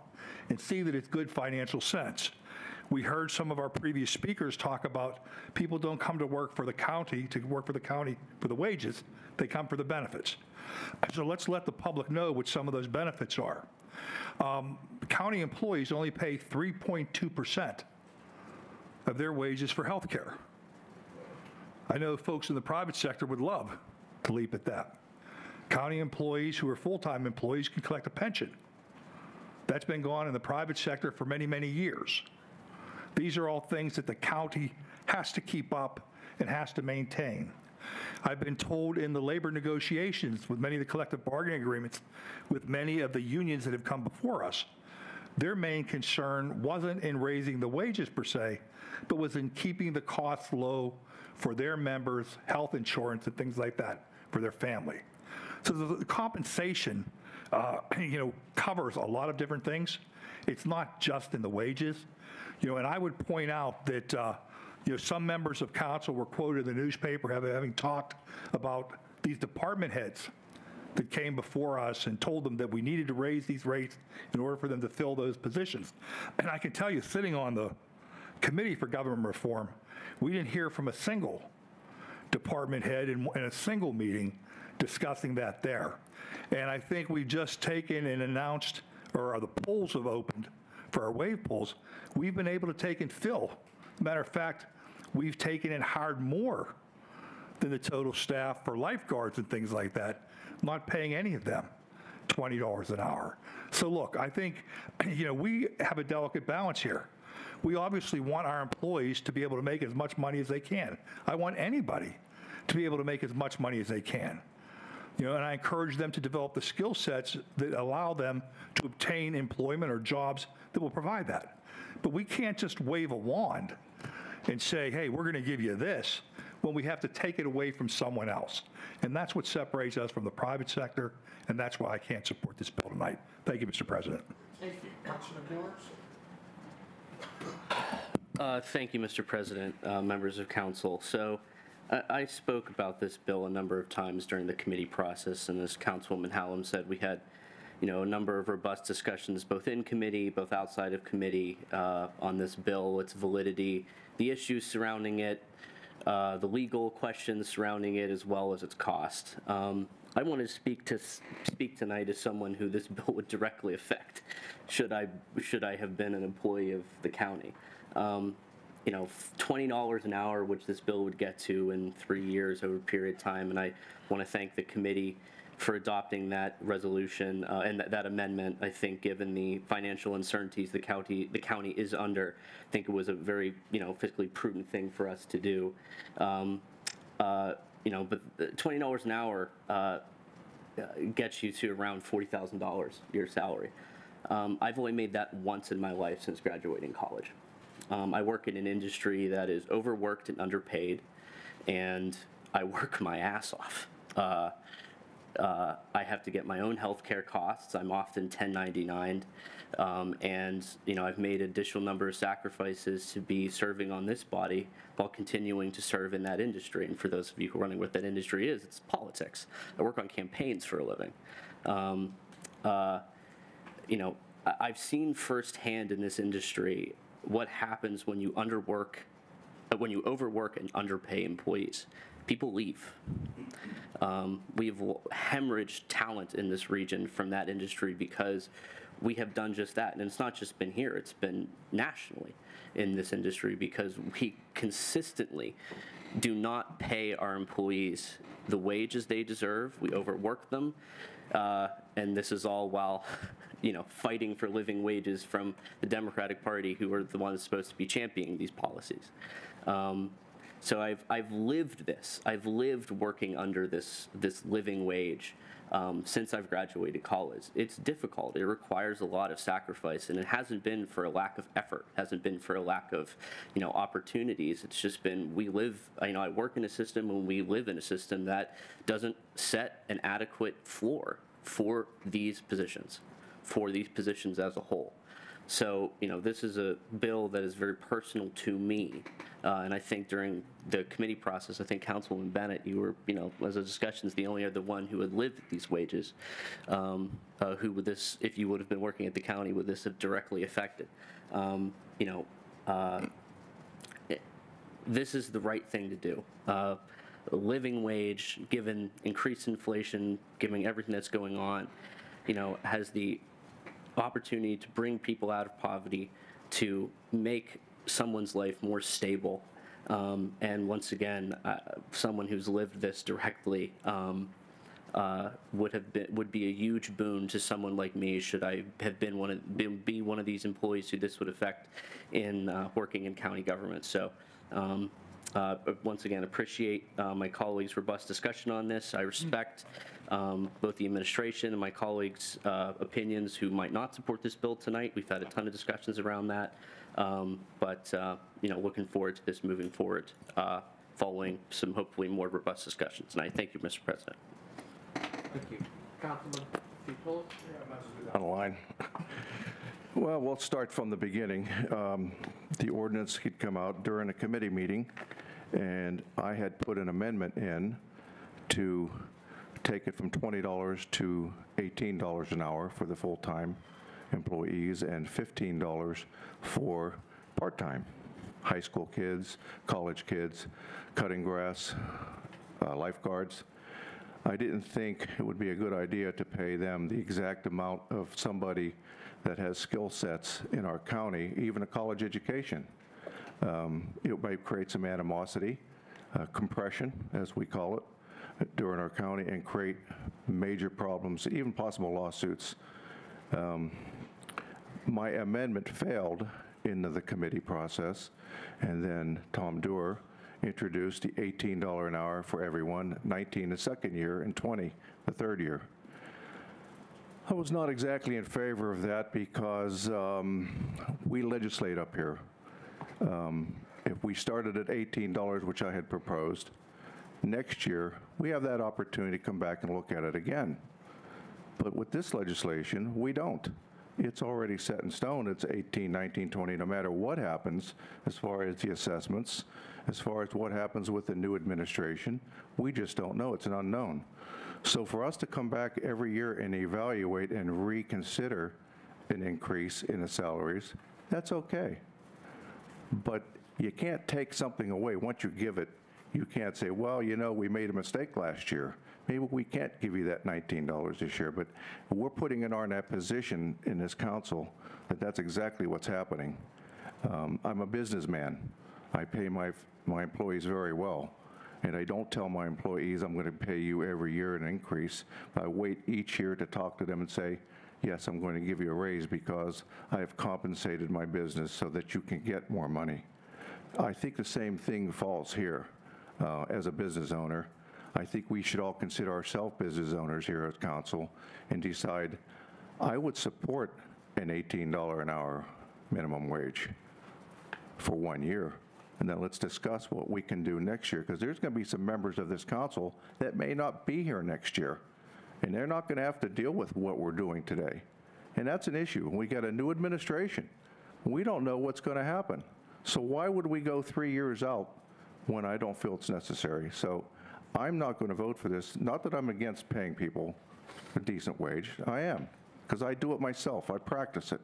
and C, that it's good financial sense. We heard some of our previous speakers talk about people don't come to work for the county, to work for the county for the wages, they come for the benefits. So let's let the public know what some of those benefits are. Um, County employees only pay 3.2% of their wages for health care. I know folks in the private sector would love to leap at that. County employees who are full-time employees can collect a pension. That's been gone in the private sector for many, many years. These are all things that the county has to keep up and has to maintain. I've been told in the labor negotiations with many of the collective bargaining agreements with many of the unions that have come before us, their main concern wasn't in raising the wages per se, but was in keeping the costs low for their members, health insurance and things like that for their family. So the compensation, uh, [clears throat] you know, covers a lot of different things. It's not just in the wages, you know, and I would point out that, uh, you know, some members of council were quoted in the newspaper having, talked about these department heads that came before us and told them that we needed to raise these rates in order for them to fill those positions. And I can tell you, sitting on the Committee for Government Reform, we didn't hear from a single department head in, in a single meeting discussing that there. And I think we've just taken and announced, or the polls have opened for our wave polls, we've been able to take and fill. Matter of fact, we've taken and hired more than the total staff for lifeguards and things like that, not paying any of them $20 an hour. So look, I think, [clears throat] you know, we have a delicate balance here. We obviously want our employees to be able to make as much money as they can. I want anybody to be able to make as much money as they can. You know, and I encourage them to develop the skill sets that allow them to obtain employment or jobs that will provide that. But we can't just wave a wand and say, hey, we're going to give you this when we have to take it away from someone else. And that's what separates us from the private sector, and that's why I can't support this bill tonight. Thank you, Mr. President. Thank you. Councilman Gillars? Uh, Thank you, Mr. President, uh, members of council. So I- I spoke about this bill a number of times during the committee process, and as Councilwoman Hallam said, we had, you know, a number of robust discussions, both in committee, both outside of committee, uh, on this bill, its validity, the issues surrounding it, uh, the legal questions surrounding it, as well as its cost. Um, I want to speak to speak tonight as someone who this [laughs] bill would directly affect, should I should I have been an employee of the county. Um, you know, $20 an hour, which this bill would get to in three years over a period of time. And I want to thank the committee for adopting that resolution uh, and that, that amendment. I think, given the financial uncertainties the county the county is under, I think it was a very you know fiscally prudent thing for us to do. Um, uh, you know, but twenty dollars an hour uh, gets you to around forty thousand dollars your salary. Um, I've only made that once in my life since graduating college. Um, I work in an industry that is overworked and underpaid, and I work my ass off. Uh, uh, I have to get my own health care costs. I'm often 1099. Um, and, you know, I've made additional number of sacrifices to be serving on this body while continuing to serve in that industry. And for those of you who are wondering what that industry is, it's politics. I work on campaigns for a living. Um, uh, you know, I've seen firsthand in this industry what happens when you underwork, uh, when you overwork and underpay employees. People leave. Um, We've hemorrhaged talent in this region from that industry because we have done just that. And it's not just been here, it's been nationally in this industry because we consistently do not pay our employees the wages they deserve. We overwork them. Uh, and this is all while, [laughs] you know, fighting for living wages from the Democratic Party, who are the ones supposed to be championing these policies. Um, so I've, I've lived this. I've lived working under this, this living wage um, since I've graduated college. It's difficult. It requires a lot of sacrifice, and it hasn't been for a lack of effort. It hasn't been for a lack of, you know, opportunities. It's just been we live. You know, I work in a system, and we live in a system that doesn't set an adequate floor for these positions, for these positions as a whole. So, you know, this is a bill that is very personal to me. Uh, and I think during the committee process, I think Councilwoman Bennett, you were, you know, as a discussions, the only other one who had lived at these wages, um, uh, who would this, if you would have been working at the county, would this have directly affected? Um, you know, uh, it- this is the right thing to do. Uh, living wage, given increased inflation, given everything that's going on, you know, has the opportunity to bring people out of poverty, to make someone's life more stable. Um, and once again, uh, someone who's lived this directly um, uh, would have been would be a huge boon to someone like me should I have been one of been, be one of these employees who this would affect in uh, working in county government. So. Um, uh, once again, appreciate uh, my colleagues' robust discussion on this. I respect um, both the administration and my colleagues' uh, opinions who might not support this bill tonight. We've had a ton of discussions around that, um, but uh, you know, looking forward to this moving forward, uh, following some hopefully more robust discussions. And I thank you, Mr. President. Thank you. Councilman Futules? On the line. Well, we'll start from the beginning. Um, The ordinance had come out during a committee meeting, and I had put an amendment in to take it from $20 to $18 an hour for the full-time employees and $15 for part-time, high school kids, college kids, cutting grass, uh, lifeguards. I didn't think it would be a good idea to pay them the exact amount of somebody that has skill sets in our county, even a college education. Um, It might create some animosity, uh, compression, as we call it, during our county, and create major problems, even possible lawsuits. Um, My amendment failed into the committee process, and then Tom Duerr introduced the $18 an hour for everyone, 19 the second year, and 20 the third year. I was not exactly in favor of that because um, we legislate up here. Um, If we started at $18, which I had proposed, next year, we have that opportunity to come back and look at it again. But with this legislation, we don't. It's already set in stone. It's 18, 19, 20, no matter what happens as far as the assessments, as far as what happens with the new administration, we just don't know. It's an unknown. So for us to come back every year and evaluate and reconsider an increase in the salaries, that's okay. But you can't take something away. Once you give it, you can't say, well, you know, we made a mistake last year. Maybe we can't give you that $19 this year, but we're putting in our net position in this council that that's exactly what's happening. Um, I'm a businessman. I pay my, my employees very well. And I don't tell my employees, I'm going to pay you every year an increase. I wait each year to talk to them and say, yes, I'm going to give you a raise because I have compensated my business so that you can get more money. I think the same thing falls here uh, as a business owner. I think we should all consider ourselves business owners here at council and decide, I would support an $18 an hour minimum wage for one year. And then let's discuss what we can do next year, because there's going to be some members of this council that may not be here next year. And they're not going to have to deal with what we're doing today. And that's an issue. We got a new administration. We don't know what's going to happen. So why would we go three years out when I don't feel it's necessary? So I'm not going to vote for this. Not that I'm against paying people a decent wage. I am, because I do it myself. I practice it.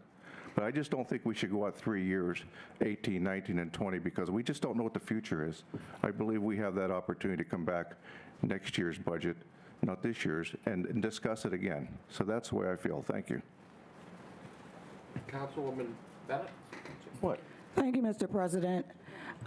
But I just don't think we should go out three years, 18, 19, and 20, because we just don't know what the future is. I believe we have that opportunity to come back next year's budget, not this year's, and and discuss it again. So that's the way I feel. Thank you. Councilwoman Bennett? What? Thank you, Mr. President.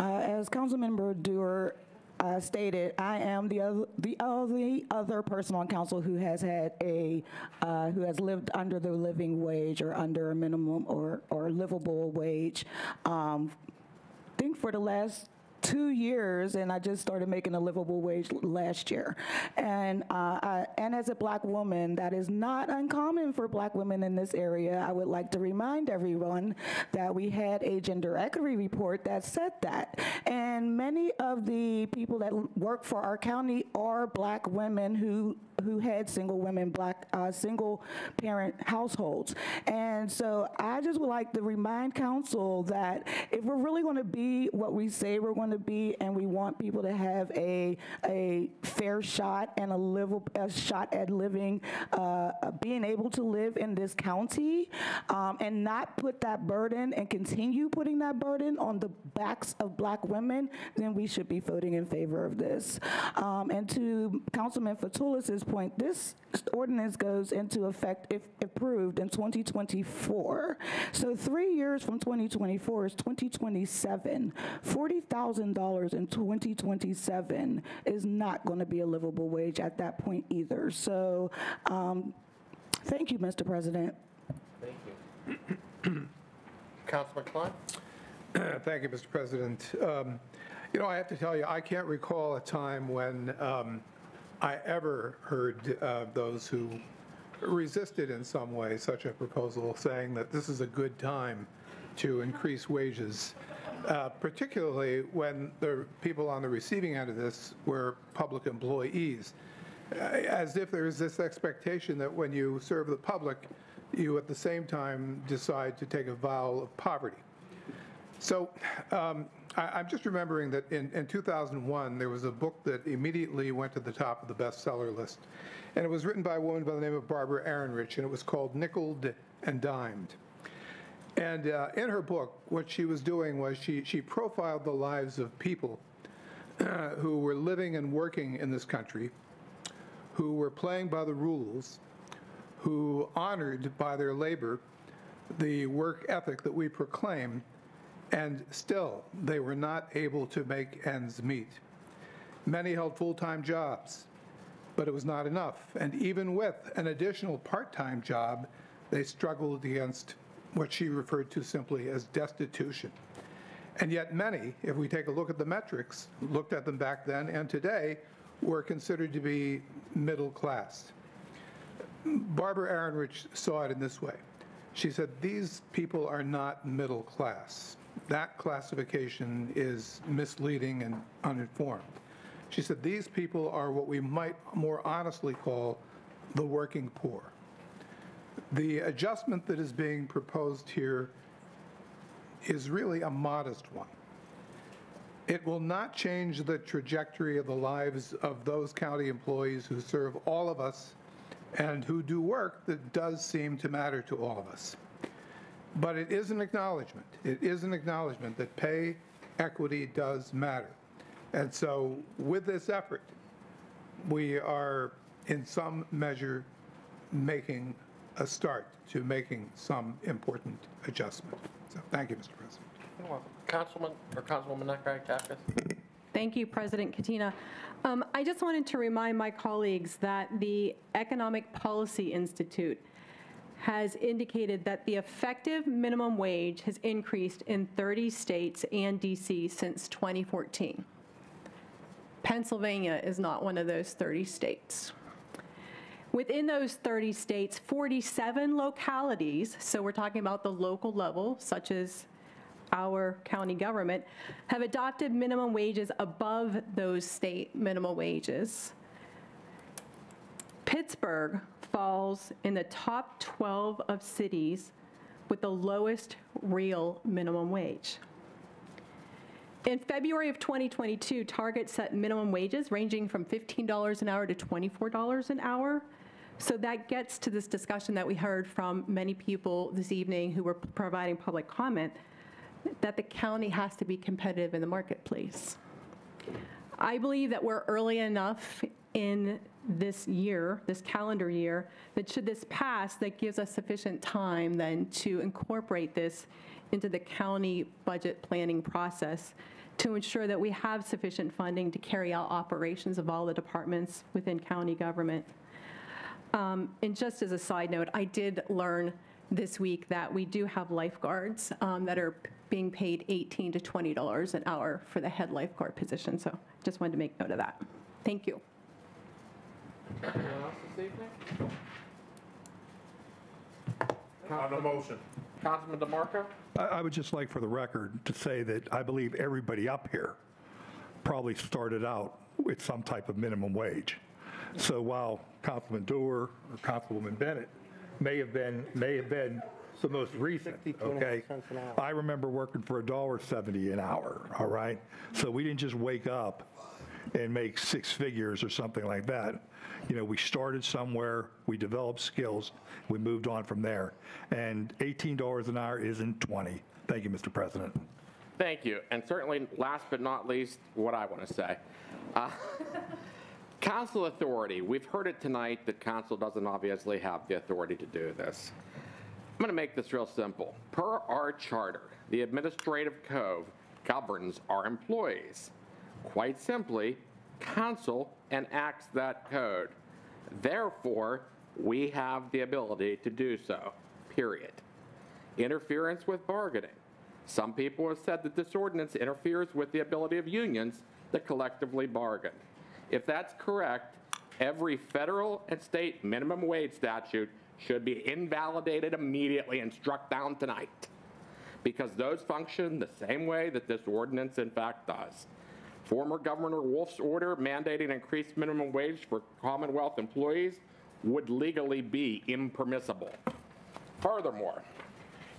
Uh, As Councilmember Duerr uh, stated, I am the other, the only other person on council who has had a, uh, who has lived under the living wage or under a minimum or, or livable wage. Um, I think for the last two years, and I just started making a livable wage last year. And uh, I, and as a black woman, that is not uncommon for black women in this area. I would like to remind everyone that we had a gender equity report that said that. And many of the people that work for our county are black women who who had single women, black, uh, single parent households. And so I just would like to remind council that if we're really going to be what we say we're going to be, and we want people to have a, a fair shot and a, livable, a shot at living, uh, being able to live in this county, um, and not put that burden and continue putting that burden on the backs of black women, then we should be voting in favor of this. Um, and to Councilman Futules's point, this ordinance goes into effect if approved in 2024. So three years from 2024 is 2027. $40,000 in 2027 is not going to be a livable wage at that point either. So um, thank you, Mr. President. Thank you. [coughs] Councilman Klein? [coughs] Thank you, Mr. President. Um, You know, I have to tell you, I can't recall a time when um, I ever heard uh, those who resisted in some way such a proposal, saying that this is a good time to increase wages, uh, particularly when the people on the receiving end of this were public employees. Uh, As if there is this expectation that when you serve the public, you at the same time decide to take a vow of poverty. So um, I, I'm just remembering that in, in 2001, there was a book that immediately went to the top of the bestseller list. And it was written by a woman by the name of Barbara Ehrenreich, and it was called Nickeled and Dimed. And uh, in her book, what she was doing was she, she profiled the lives of people [clears throat] who were living and working in this country, who were playing by the rules, who honored by their labor the work ethic that we proclaim, and still they were not able to make ends meet. Many held full-time jobs, but it was not enough. And even with an additional part-time job, they struggled against what she referred to simply as destitution. And yet many, if we take a look at the metrics, looked at them back then and today, were considered to be middle class. Barbara Ehrenreich saw it in this way. She said, these people are not middle class. That classification is misleading and uninformed. She said, these people are what we might more honestly call the working poor. The adjustment that is being proposed here is really a modest one. It will not change the trajectory of the lives of those county employees who serve all of us and who do work that does seem to matter to all of us. But it is an acknowledgement. It is an acknowledgement that pay equity does matter. And so with this effort, we are in some measure making a start to making some important adjustment. So thank you, Mr. President. You're welcome. Councilman, or Councilwoman Naccarati Chapkis? Thank you, President Catena. Um, I just wanted to remind my colleagues that the Economic Policy Institute has indicated that the effective minimum wage has increased in 30 states and DC since 2014. Pennsylvania is not one of those 30 states. Within those 30 states, 47 localities, so we're talking about the local level, such as our county government, have adopted minimum wages above those state minimum wages. Pittsburgh falls in the top 12 of cities with the lowest real minimum wage. In February of 2022, Target set minimum wages ranging from $15 an hour to $24 an hour. So that gets to this discussion that we heard from many people this evening who were providing public comment, that the county has to be competitive in the marketplace. I believe that we're early enough in this year, this calendar year, that should this pass, that gives us sufficient time then to incorporate this into the county budget planning process to ensure that we have sufficient funding to carry out operations of all the departments within county government. Um, And just as a side note, I did learn this week that we do have lifeguards um, that are being paid 18 to $20 an hour for the head lifeguard position. So just wanted to make note of that. Thank you. Anyone else this evening? On the motion. Councilman DeMarco? I I would just like for the record to say that I believe everybody up here probably started out with some type of minimum wage. So while Councilman Duerr or Councilwoman Bennett may have been, may have been the most recent, okay? I remember working for a dollar seventy an hour, all right? So we didn't just wake up and make six figures or something like that. You know, we started somewhere, we developed skills, we moved on from there. And $18 an hour isn't 20. Thank you, Mr. President. Thank you. And certainly, last but not least, what I want to say. Uh, [laughs] Council authority. We've heard it tonight that council doesn't obviously have the authority to do this. I'm going to make this real simple. Per our charter, the administrative code governs our employees. Quite simply, council enacts that code. Therefore, we have the ability to do so, period. Interference with bargaining. Some people have said that this ordinance interferes with the ability of unions to collectively bargain. If that's correct, every federal and state minimum wage statute should be invalidated immediately and struck down tonight because those function the same way that this ordinance in fact does. Former Governor Wolf's order mandating increased minimum wage for Commonwealth employees would legally be impermissible. Furthermore,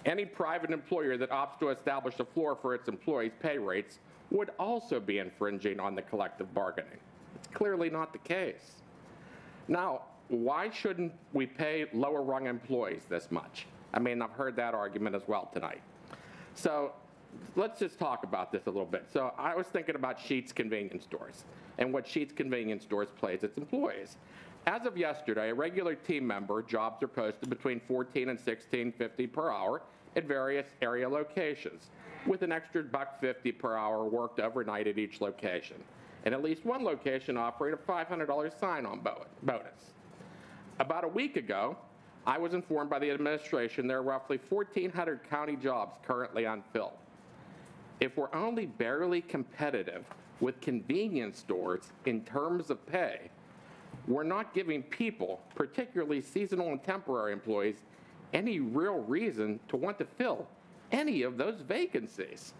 any private employer that opts to establish a floor for its employees' pay rates would also be infringing on the collective bargaining. It's clearly not the case. Now, why shouldn't we pay lower rung employees this much? I mean, I've heard that argument as well tonight. So let's just talk about this a little bit. So I was thinking about Sheetz convenience stores and what Sheetz convenience stores pays its employees. As of yesterday, a regular team member jobs are posted between 14 and 16.50 per hour at various area locations, with an extra buck 50 per hour worked overnight at each location, and at least one location offering a $500 sign-on bonus. About a week ago, I was informed by the administration there are roughly 1,400 county jobs currently unfilled. If we're only barely competitive with convenience stores in terms of pay, we're not giving people, particularly seasonal and temporary employees, any real reason to want to fill any of those vacancies.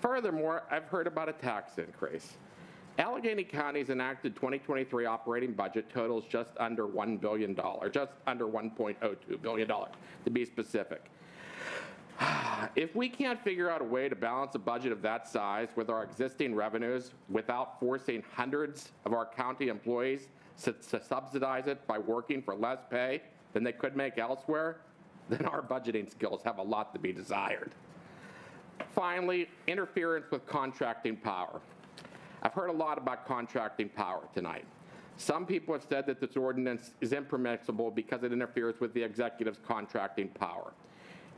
Furthermore, I've heard about a tax increase. Allegheny County's enacted 2023 operating budget totals just under $1 billion, just under $1.02 billion, to be specific. [sighs] If we can't figure out a way to balance a budget of that size with our existing revenues without forcing hundreds of our county employees to to subsidize it by working for less pay than they could make elsewhere, [laughs] then our budgeting skills have a lot to be desired. Finally, interference with contracting power. I've heard a lot about contracting power tonight. Some people have said that this ordinance is impermissible because it interferes with the executive's contracting power.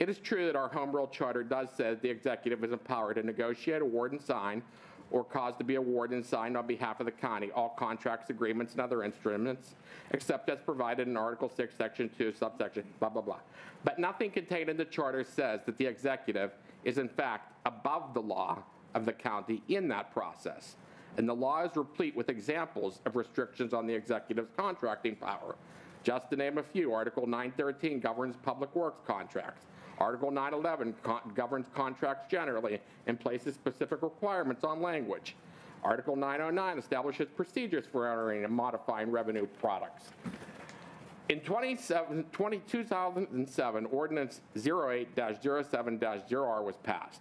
It is true that our home rule charter does say that the executive is empowered to negotiate, award, and sign, or cause to be awarded and signed on behalf of the county, all contracts, agreements, and other instruments, except as provided in Article 6, Section 2, subsection, blah, blah, blah. But nothing contained in the charter says that the executive is in fact above the law of the county in that process. And the law is replete with examples of restrictions on the executive's contracting power. Just to name a few, Article 913 governs public works contracts. Article 911 con- governs contracts generally and places specific requirements on language. Article 909 establishes procedures for entering and modifying revenue products. In 27 20 2007, Ordinance 08-07-0R was passed.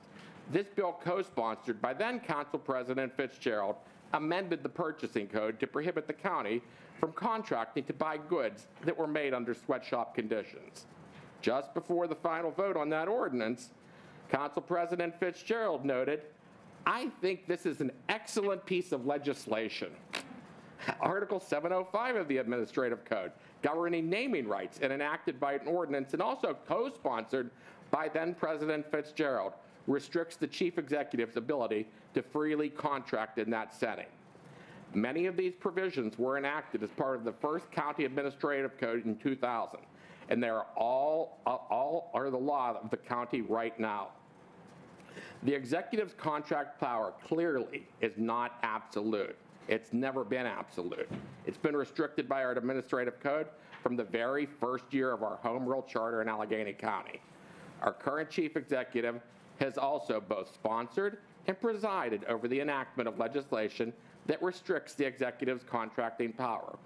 This bill co-sponsored by then Council President Fitzgerald, amended the purchasing code to prohibit the county from contracting to buy goods that were made under sweatshop conditions. Just before the final vote on that ordinance, Council President Fitzgerald noted, I think this is an excellent piece of legislation. Article 705 of the Administrative Code, governing naming rights and enacted by an ordinance and also co-sponsored by then President Fitzgerald, restricts the chief executive's ability to freely contract in that setting. Many of these provisions were enacted as part of the first county administrative code in 2000, and they are all, all are the law of the county right now. The executive's contract power clearly is not absolute. It's never been absolute. It's been restricted by our administrative code from the very first year of our home rule charter in Allegheny County. Our current chief executive has also both sponsored and presided over the enactment of legislation that restricts the executive's contracting power.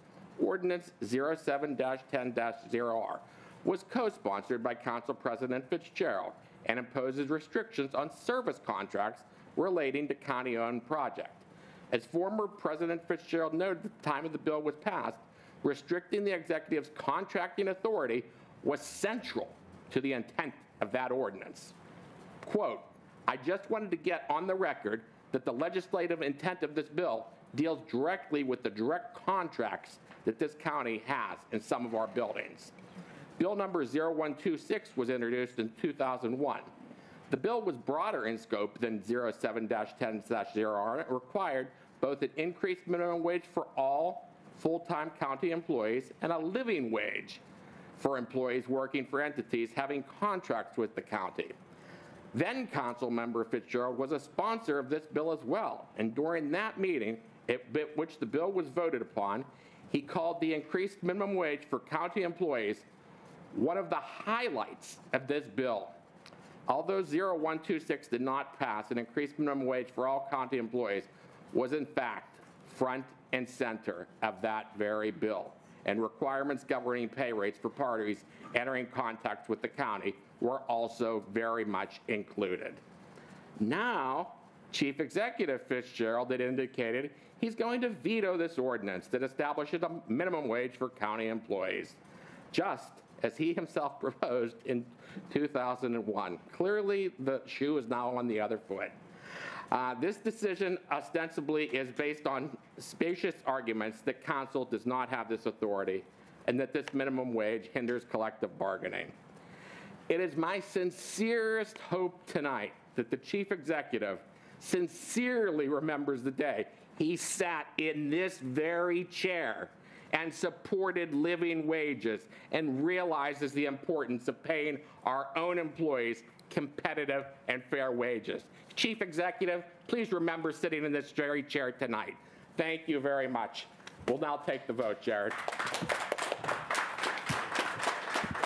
Ordinance 07-10-0R was co-sponsored by Council President Fitzgerald and imposes restrictions on service contracts relating to county-owned projects. As former President Fitzgerald noted at the time of the bill was passed, restricting the executive's contracting authority was central to the intent of that ordinance. Quote, I just wanted to get on the record that the legislative intent of this bill deals directly with the direct contracts that this county has in some of our buildings. Bill number 0126 was introduced in 2001. The bill was broader in scope than 07-10-0R and it required both an increased minimum wage for all full-time county employees and a living wage for employees working for entities having contracts with the county. Then Council Member Fitzgerald was a sponsor of this bill as well, and during that meeting, at which the bill was voted upon, he called the increased minimum wage for county employees one of the highlights of this bill. Although 0126 did not pass, an increased minimum wage for all county employees was in fact front and center of that very bill, and requirements governing pay rates for parties entering contact with the county were also very much included. Now, Chief Executive Fitzgerald had indicated he's going to veto this ordinance that establishes a minimum wage for county employees, just as he himself [laughs] proposed in 2001. Clearly, the shoe is now on the other foot. Uh, this decision ostensibly is based on spacious arguments that council does not have this authority and that this minimum wage hinders collective bargaining. It is my sincerest hope tonight that the chief executive sincerely remembers the day he sat in this very chair and supported living wages and realizes the importance of paying our own employees competitive and fair wages. Chief Executive, please remember sitting in this very chair tonight. Thank you very much. We'll now take the vote, Jared.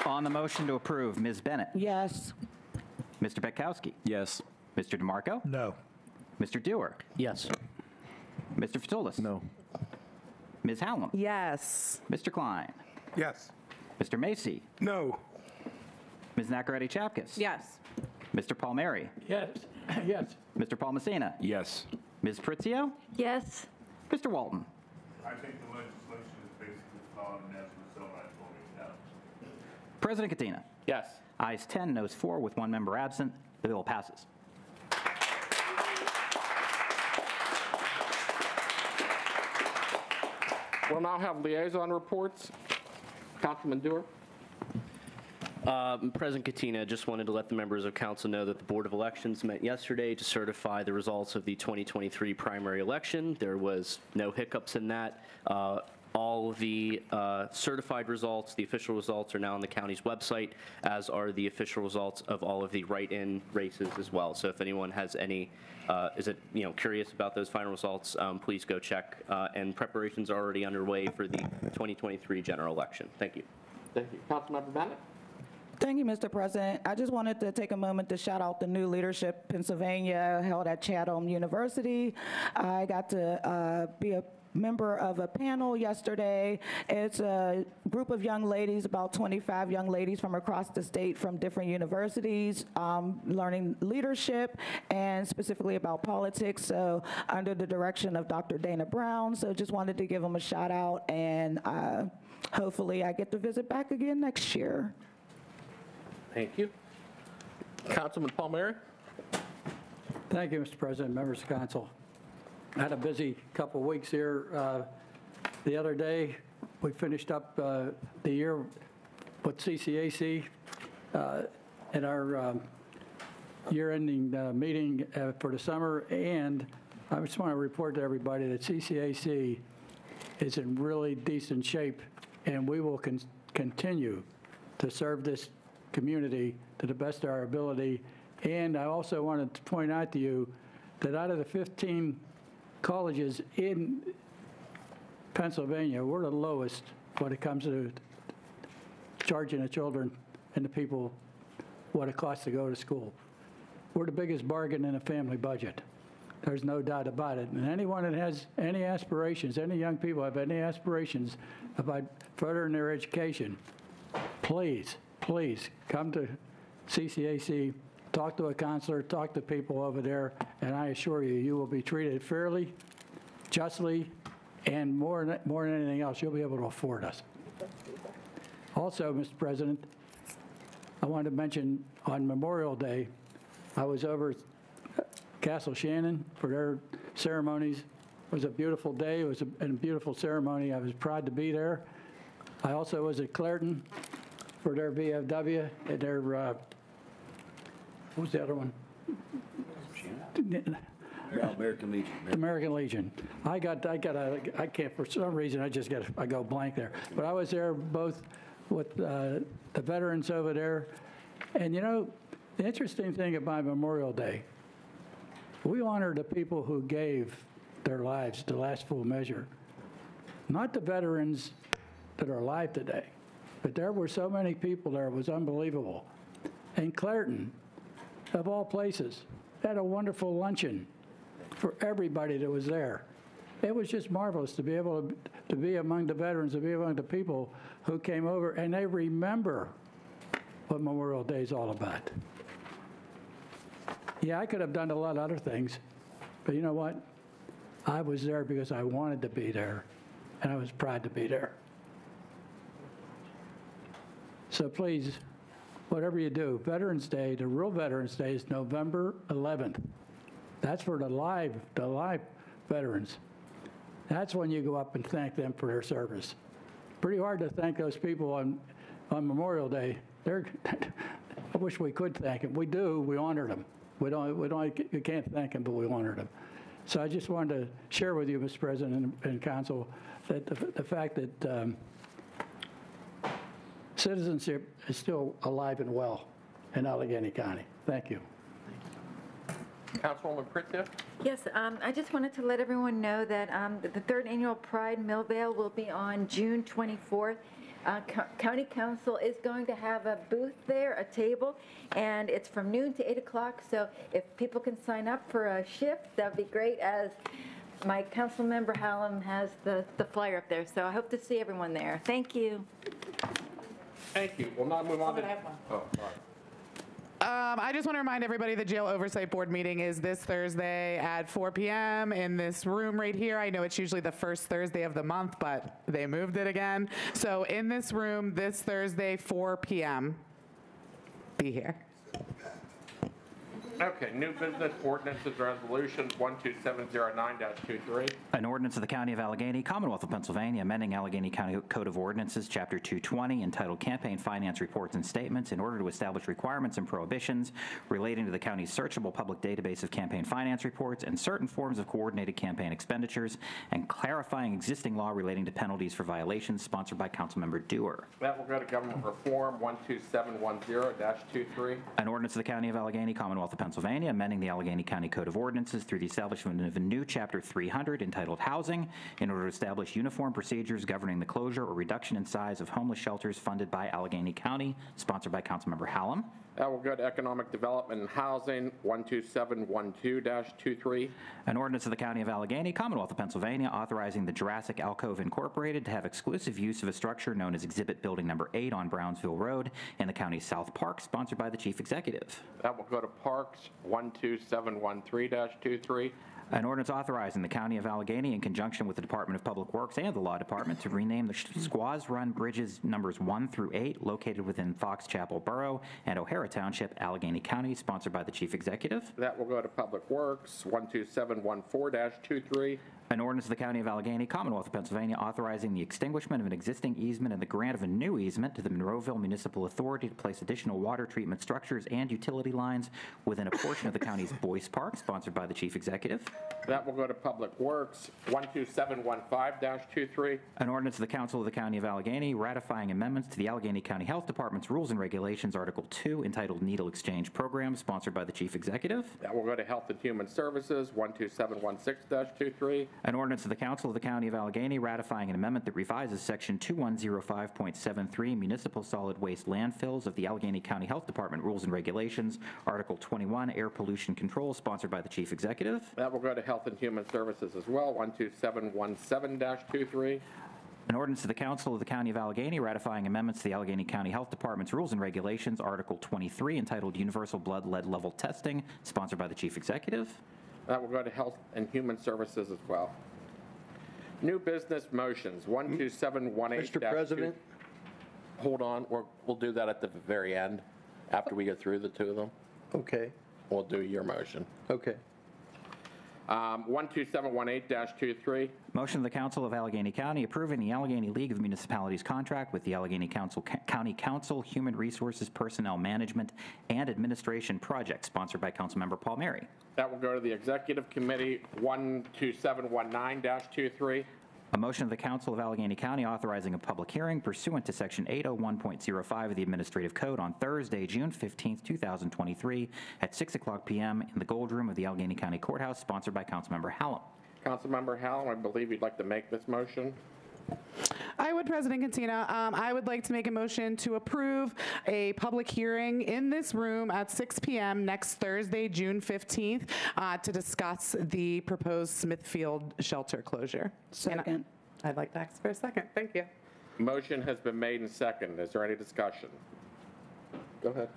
On the motion to approve, Ms. Bennett? Yes. Mr. Betkowski? Yes. Mr. DeMarco? No. Mr. Duerr? Yes. Mr. Futules? No. Ms. Hallam? Yes. Mr. Klein? Yes. Mr. Macey? No. Ms. Naccarati Chapkis? Yes. Mr. Palmiere? Yes. [clears throat] Yes. Mr. Palmosina? Yes. Ms. Prizio? Yes. Mr. Walton? I think the legislation is basically flawed, and as a result, I voted no. President Catena? Yes. Ayes 10, noes 4, with one member absent. The bill passes. We'll now have liaison reports. Councilman Duerr. Um, President Catena, just wanted to let the members of council know that the Board of Elections met yesterday to certify the results of the 2023 primary election. There was no hiccups in that. Uh, all of the uh, certified results, the official results are now on the county's website, as are the official results of all of the write-in races as well. So if anyone has any, uh, is it, you know, curious about those final results, um, please go check. Uh, And preparations are already underway for the 2023 general election. Thank you. Thank you. Councilmember Bennett. Thank you, Mr. President. I just wanted to take a moment to shout out the New Leadership Pennsylvania held at Chatham University. I got to uh, be a member of a panel yesterday. It's a group of young ladies, about 25 young ladies from across the state from different universities, um, learning leadership and specifically about politics. So under the direction of Dr. Dana Brown. So just wanted to give them a shout out and uh, hopefully I get to visit back again next year. Thank you. Councilman Palmiere? Thank you, Mr. President, members of council. I had a busy couple weeks here. Uh, The other day, we finished up uh, the year with CCAC uh, in our um, year-ending uh, meeting uh, for the summer, and I just want to report to everybody that CCAC is in really decent shape, and we will con- continue to serve this community to the best of our ability. And I also wanted to point out to you that out of the 15 colleges in Pennsylvania, we're the lowest when it comes to charging the children and the people what it costs to go to school. We're the biggest bargain in a family budget. There's no doubt about it. And anyone that has any aspirations, any young people have any aspirations about furthering their education, please, please come to CCAC, talk to a counselor, talk to people over there, and I assure you, you will be treated fairly, justly, and more, more than anything else, you'll be able to afford us. Also, Mr. President, I wanted to mention on Memorial Day, I was over at Castle Shannon for their ceremonies. It was a beautiful day. It was a, a beautiful ceremony. I was proud to be there. I also was at Clairton for their VFW their, uh, what was the other one? American Legion. American Legion. I got, I got, a, I can't, for some reason, I just got, I go blank there. But I was there both with uh, the veterans over there. And you know, the interesting thing about Memorial Day, we honor the people who gave their lives to last full measure. Not the veterans that are alive today, but there were so many people there, it was unbelievable. And Clairton, of all places, had a wonderful luncheon for everybody that was there. It was just marvelous to be able to, to be among the veterans, to be among the people who came over, and they remember what Memorial Day is all about. Yeah, I could have done a lot of other things, but you know what? I was there because I wanted to be there, and I was proud to be there. So please, whatever you do, Veterans Day, the real Veterans Day is November 11th. That's for the live, the live veterans. That's when you go up and thank them for their service. Pretty hard to thank those people on, on Memorial Day. They're, [laughs] I wish we could thank them. We do, we honor them. We don't, we don't, we can't thank them, but we honor them. So I just wanted to share with you, Mr. President and, and Council, that the, the fact that um, citizenship is still alive and well in Allegheny County. Thank you. Councilwoman Prizio? Yes, um, I just wanted to let everyone know that um, the the third annual Pride Millvale will be on June 24th. Uh, Co- County Council is going to have a booth there, a table, and it's from noon to 8 o'clock. So if people can sign up for a shift, that'd be great, as my council member Hallam has the the flyer up there. So I hope to see everyone there. Thank you. Thank you. We'll now move on to. Oh, sorry. Um, I just want to remind everybody the Jail Oversight Board meeting is this Thursday at 4 p.m. in this room right here. I know it's usually the first Thursday of the month, but they moved it again. So in this room this Thursday, 4 p.m. Be here. Okay, new business ordinances resolutions 12709-23. An ordinance of the County of Allegheny, Commonwealth of Pennsylvania, amending Allegheny County Code of Ordinances, Chapter 220, entitled Campaign Finance Reports and Statements, in order to establish requirements and prohibitions relating to the county's searchable public database of campaign finance reports and certain forms of coordinated campaign expenditures, and clarifying existing law relating to penalties for violations, sponsored by Councilmember Duerr. That will go to government reform 12710-23. An ordinance of the County of Allegheny, Commonwealth of Pennsylvania, Pennsylvania, amending the Allegheny County Code of Ordinances through the establishment of a new Chapter 300 entitled Housing in order to establish uniform procedures governing the closure or reduction in size of homeless shelters funded by Allegheny County, sponsored by Councilmember Hallam. That will go to Economic Development and Housing, 12712-23. An ordinance of the County of Allegheny, Commonwealth of Pennsylvania, authorizing the Jurassic Alcove Incorporated to have exclusive use of a structure known as Exhibit Building Number 8 on Brownsville Road in the county's South Park, sponsored by the Chief Executive. That will go to Parks, 12713-23. An ordinance authorizing the County of Allegheny, in conjunction with the Department of Public Works and the Law Department, to rename the Squaws Run Bridges numbers 1 through 8, located within Fox Chapel Borough and O'Hara Township, Allegheny County, sponsored by the Chief Executive. That will go to Public Works, 12714-23. An ordinance of the County of Allegheny, Commonwealth of Pennsylvania, authorizing the extinguishment of an existing easement and the grant of a new easement to the Monroeville Municipal Authority to place additional water treatment structures and utility lines within a portion of the county's [coughs] Boyce Park, sponsored by the Chief Executive. That will go to Public Works, 12715-23. An ordinance of the Council of the County of Allegheny ratifying amendments to the Allegheny County Health Department's Rules and Regulations, Article 2, entitled Needle Exchange Program, sponsored by the Chief Executive. That will go to Health and Human Services, 12716-23. An ordinance of the Council of the County of Allegheny ratifying an amendment that revises Section 2105.73 Municipal Solid Waste Landfills of the Allegheny County Health Department Rules and Regulations, Article 21, Air Pollution Control, sponsored by the Chief Executive. That will go to Health and Human Services as well, 12717-23. An ordinance of the Council of the County of Allegheny ratifying amendments to the Allegheny County Health Department's Rules and Regulations, Article 23, entitled Universal Blood Lead Level Testing, sponsored by the Chief Executive. That will go to Health and Human Services as well. New business motions, hmm? 12718. Mr. President? Hold on, we're- we'll do that at the very end, after we get through the two of them. Okay, We'll do your motion. okay. Um, 12718-23. Motion of the Council of Allegheny County approving the Allegheny League of Municipalities contract with the Allegheny Council, County Council Human Resources Personnel Management and Administration Project, sponsored by Councilmember Palmiere. That will go to the Executive Committee, 12719-23. A motion of the Council of Allegheny County authorizing a public hearing pursuant to Section 801.05 of the Administrative Code on Thursday, June 15, 2023, at 6 o'clock p.m. in the Gold Room of the Allegheny County Courthouse, sponsored by Councilmember Hallam. Councilmember Hallam, I believe you'd like to make this motion. I would, President Catena. Um, I would like to make a motion to approve a public hearing in this room at 6 p.m. next Thursday, June 15th, uh, to discuss the proposed Smithfield shelter closure. Second. I'd like to ask for a second. Thank you. Motion has been made and seconded. Is there any discussion? Go ahead.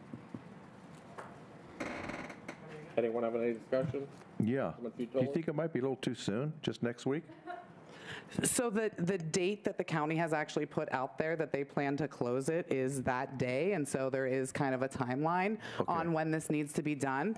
Anyone have any discussion? Yeah. Councilman Do you Futules? think it might be a little too soon, just next week? [laughs] So the, the date that the county has actually put out there that they plan to close it is that day, and so there is kind of a timeline on when this needs to be done.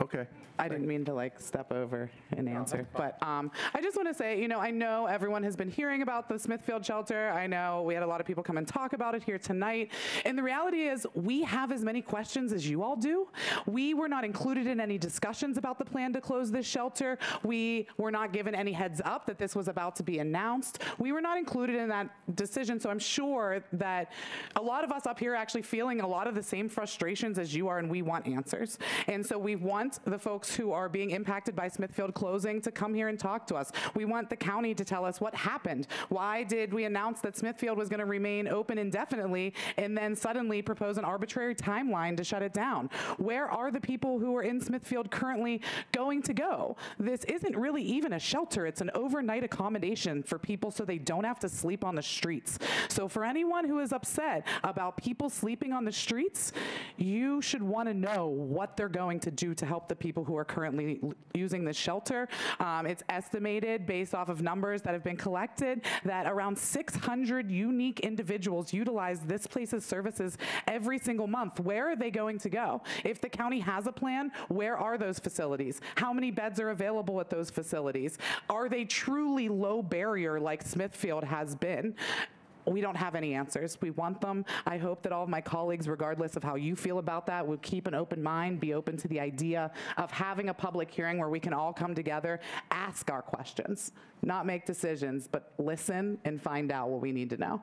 Okay. I didn't mean to like step over and answer, but um, I just want to say, you know, I know everyone has been hearing about the Smithfield shelter. I know we had a lot of people come and talk about it here tonight. And the reality is, we have as many questions as you all do. We were not included in any discussions about the plan to close this shelter. We were not given any heads up that this was about to be announced. We were not included in that decision, so I'm sure that a lot of us up here are actually feeling a lot of the same frustrations as you are, and we want answers. And so we want the folks who are being impacted by Smithfield closing to come here and talk to us. We want the county to tell us what happened. Why did we announce that Smithfield was going to remain open indefinitely and then suddenly propose an arbitrary timeline to shut it down? Where are the people who are in Smithfield currently going to go? This isn't really even a shelter. It's an overnight accommodation for people so they don't have to sleep on the streets. So for anyone who is upset about people sleeping on the streets, you should want to know what they're going to do to help the people who are currently using the shelter. Um, it's estimated, based off of numbers that have been collected, that around 600 unique individuals utilize this place's services every single month. Where are they going to go? If the county has a plan, where are those facilities? How many beds are available at those facilities? Are they truly low barrier like Smithfield has been? We don't have any answers. We want them. I hope that all of my colleagues, regardless of how you feel about that, will keep an open mind, be open to the idea of having a public hearing where we can all come together, ask our questions, not make decisions, but listen and find out what we need to know.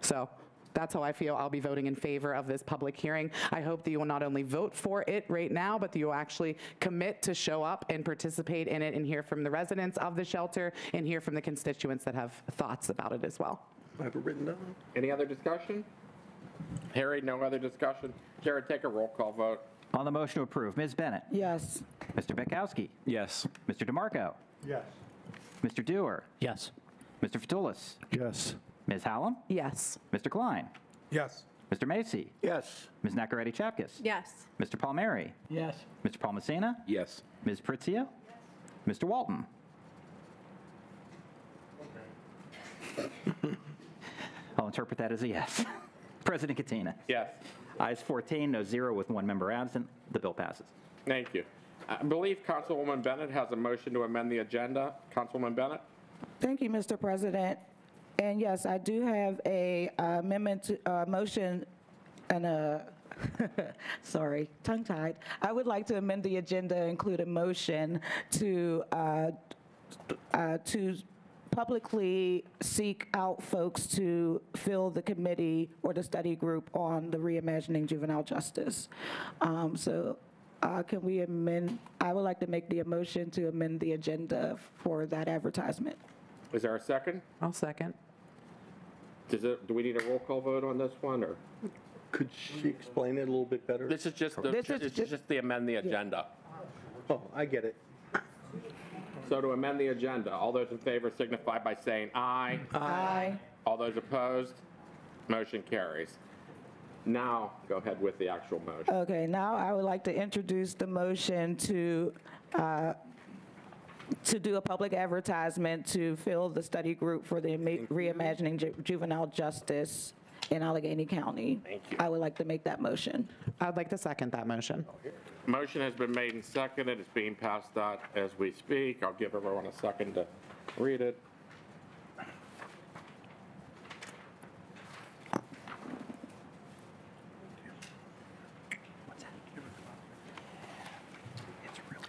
So that's how I feel. I'll be voting in favor of this public hearing. I hope that you will not only vote for it right now, but that you will actually commit to show up and participate in it and hear from the residents of the shelter and hear from the constituents that have thoughts about it as well. I have it written down. Any other discussion? Harry, no other discussion? Jared, take a roll call vote. On the motion to approve, Ms. Bennett? Yes. Mr. Betkowski? Yes. Mr. DeMarco? Yes. Mr. Duerr? Yes. Mr. Futules? Yes. Ms. Hallam? Yes. Mr. Klein? Yes. Mr. Macey? Yes. Ms. Naccarati Chapkis? Yes. Mr. Palmiere? Yes. Mr. Palmosina? Yes. Ms. Prizio? Mr. Walton? I'll interpret that as a yes. [laughs] President Catena? Yes. Ayes 14, no zero, with one member absent. The bill passes. Thank you. I believe Councilwoman Bennett has a motion to amend the agenda. Councilwoman Bennett? Thank you, Mr. President. And yes, I do have a uh, amendment, to- uh, motion and a, [laughs] sorry, tongue-tied. I would like to amend the agenda, include a motion to, uh, uh, to publicly seek out folks to fill the committee or the study group on the reimagining juvenile justice. Um, So uh, can we amend, I would like to make the motion to amend the agenda for that advertisement. Is there a second? I'll second. Does it, do we need a roll call vote on this one, or? Could she explain it a little bit better? This is just, the This is it's just- just the amend the agenda. Oh, I get it. So to amend the agenda, all those in favor signify by saying aye. Aye. All those opposed? Motion carries. Now, go ahead with the actual motion. Okay, now I would like to introduce the motion to, uh, to do a public advertisement to fill the study group for the Ama- reimagining Ju- juvenile justice in Allegheny County. Thank you. I would like to make that motion. I'd like to second that motion. Motion has been made and seconded. It's being passed out as we speak. I'll give everyone a second to read it.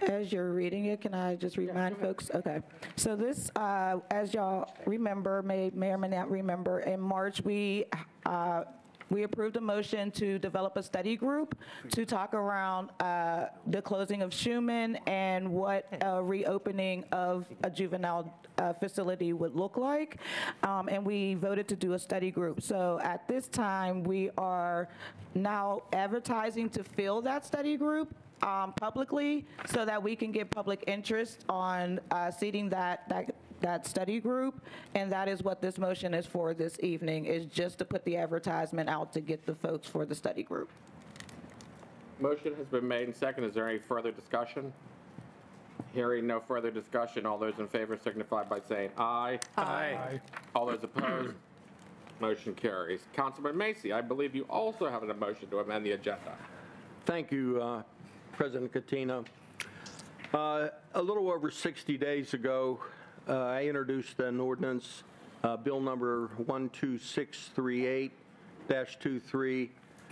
As you're reading it, can I just remind folks? Okay. So this, uh, as y'all remember, may may or may not remember, in March, we, uh, we approved a motion to develop a study group to talk around uh, the closing of Shuman and what a reopening of a juvenile uh, facility would look like. Um, And we voted to do a study group. So at this time, we are now advertising to fill that study group um, publicly so that we can get public interest on uh, seating that, that, that study group. And that is what this motion is for this evening, is just to put the advertisement out to get the folks for the study group. Motion has been made and seconded. Is there any further discussion? Hearing no further discussion, all those in favor signify by saying aye. Aye. All those opposed? Motion carries. Councilman Macey, I believe you also have a motion to amend the agenda. Thank you, uh, President Catena. Uh, A little over 60 days ago, uh, I introduced an ordinance, uh, Bill number 12638-23,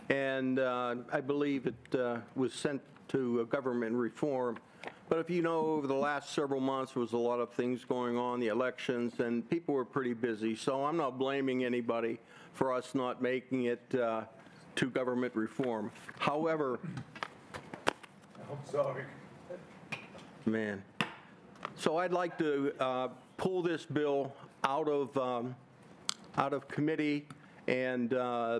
and uh, I believe it uh, was sent to government reform. But if you know, over the last several months, there was a lot of things going on, the elections, and people were pretty busy. So I'm not blaming anybody for us not making it uh, to government reform. However, I'm sorry. Man. So I'd like to uh, pull this bill out of, um, out of committee and, uh,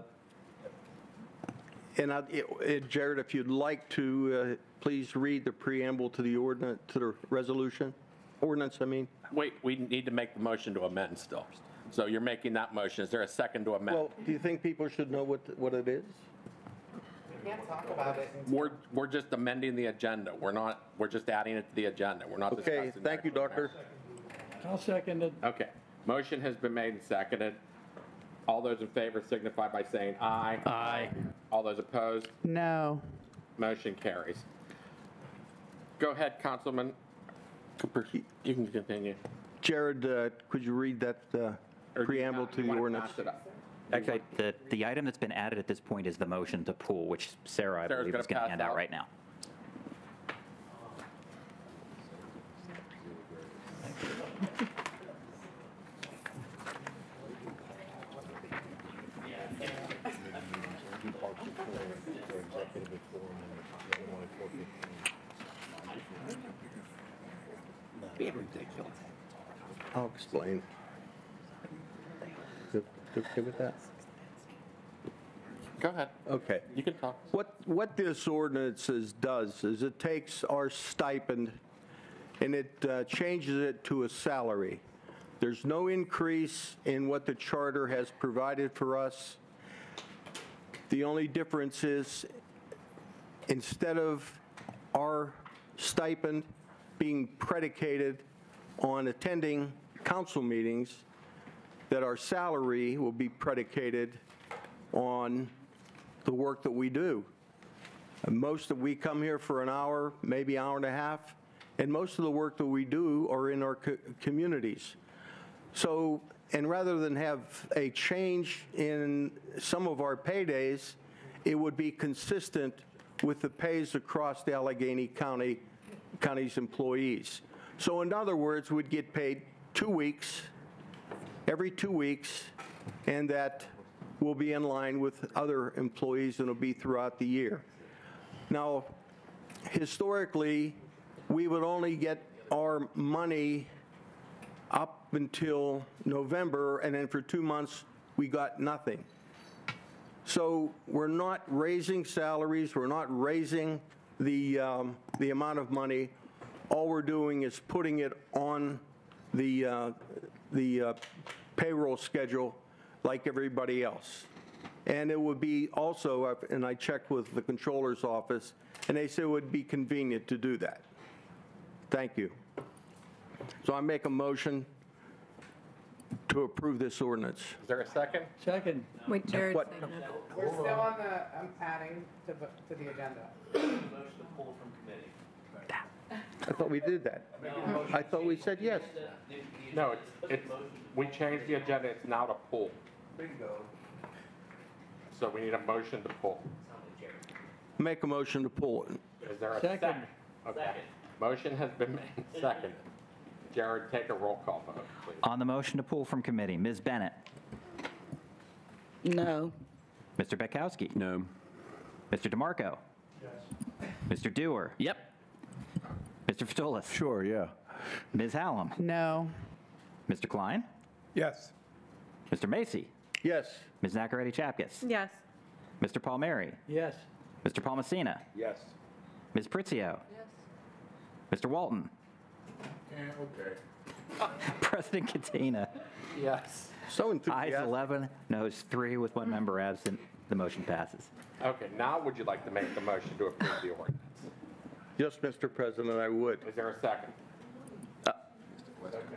and I- it- it- Jared, if you'd like to, uh, please read the preamble to the ordinance, to the resolution, ordinance, I mean. Wait, we need to make the motion to amend still. So you're making that motion. Is there a second to amend? Well, do you think people should know what, what it is? Can't talk about it. We're, we're just amending the agenda. We're not, we're just adding it to the agenda. We're not discussing. Okay, thank you, Doctor. I'll second it. Okay. Motion has been made and seconded. All those in favor signify by saying aye. Aye. All those opposed? No. Motion carries. Go ahead, Councilman. You can continue. Jared, uh, could you read that uh, Or do you preamble not- to you the wanna ordinance? pass it up? Actually, the, the item that's been added at this point is the motion to pull, which Sarah, I Sarah's believe, gonna is going to hand out out. right now. I'll explain. You okay with that? Go ahead. Okay. You can talk. What, what this ordinance is, does is it takes our stipend and it uh, changes it to a salary. There's no increase in what the charter has provided for us. The only difference is, instead of our stipend being predicated on attending council meetings, that our salary will be predicated on the work that we do. Most of, we come here for an hour, maybe hour and a half, and most of the work that we do are in our co- communities. So, and rather than have a change in some of our paydays, it would be consistent with the pays across the Allegheny County, County's employees. So in other words, we'd get paid two weeks, every two weeks, and that will be in line with other employees and it'll be throughout the year. Now, historically, we would only get our money up until November, and then for two months, we got nothing. So we're not raising salaries, we're not raising the, um, the amount of money. All we're doing is putting it on the, uh, the uh, payroll schedule like everybody else. And it would be also, and I checked with the controller's office, and they said it would be convenient to do that. Thank you. So I make a motion to approve this ordinance. Is there a second? Second. Wait, Jared. What- We're still on the, I'm adding to, the- to the agenda. I thought we did that. I thought we said yes. No, it's, it's, we changed the agenda, it's now to pull. Bingo. So we need a motion to pull. Make a motion to pull it. Is there a Second. second? Okay. Motion has been made, second. Jared, take a roll call vote, please. On the motion to pull from committee, Ms. Bennett? No. Mr. Betkowski? No. Mr. DeMarco? Yes. Mr. Duerr? Yep. Mr. Futules? Sure, yeah. Ms. Hallam? No. Mr. Klein? Yes. Mr. Macey? Yes. Ms. Naccarati Chapkis? Yes. Mr. Palmiere? Yes. Mr. Palmosina? Yes. Ms. Prizio? Yes. Mr. Walton? Eh, okay. [laughs] President Catena? Yes. So Ayes enthusiastic. 11, noes 3 with one member absent. The motion passes. Okay, now would you like to make the motion to approve the ordinance? Yes, Mr. President, I would. Is there a second?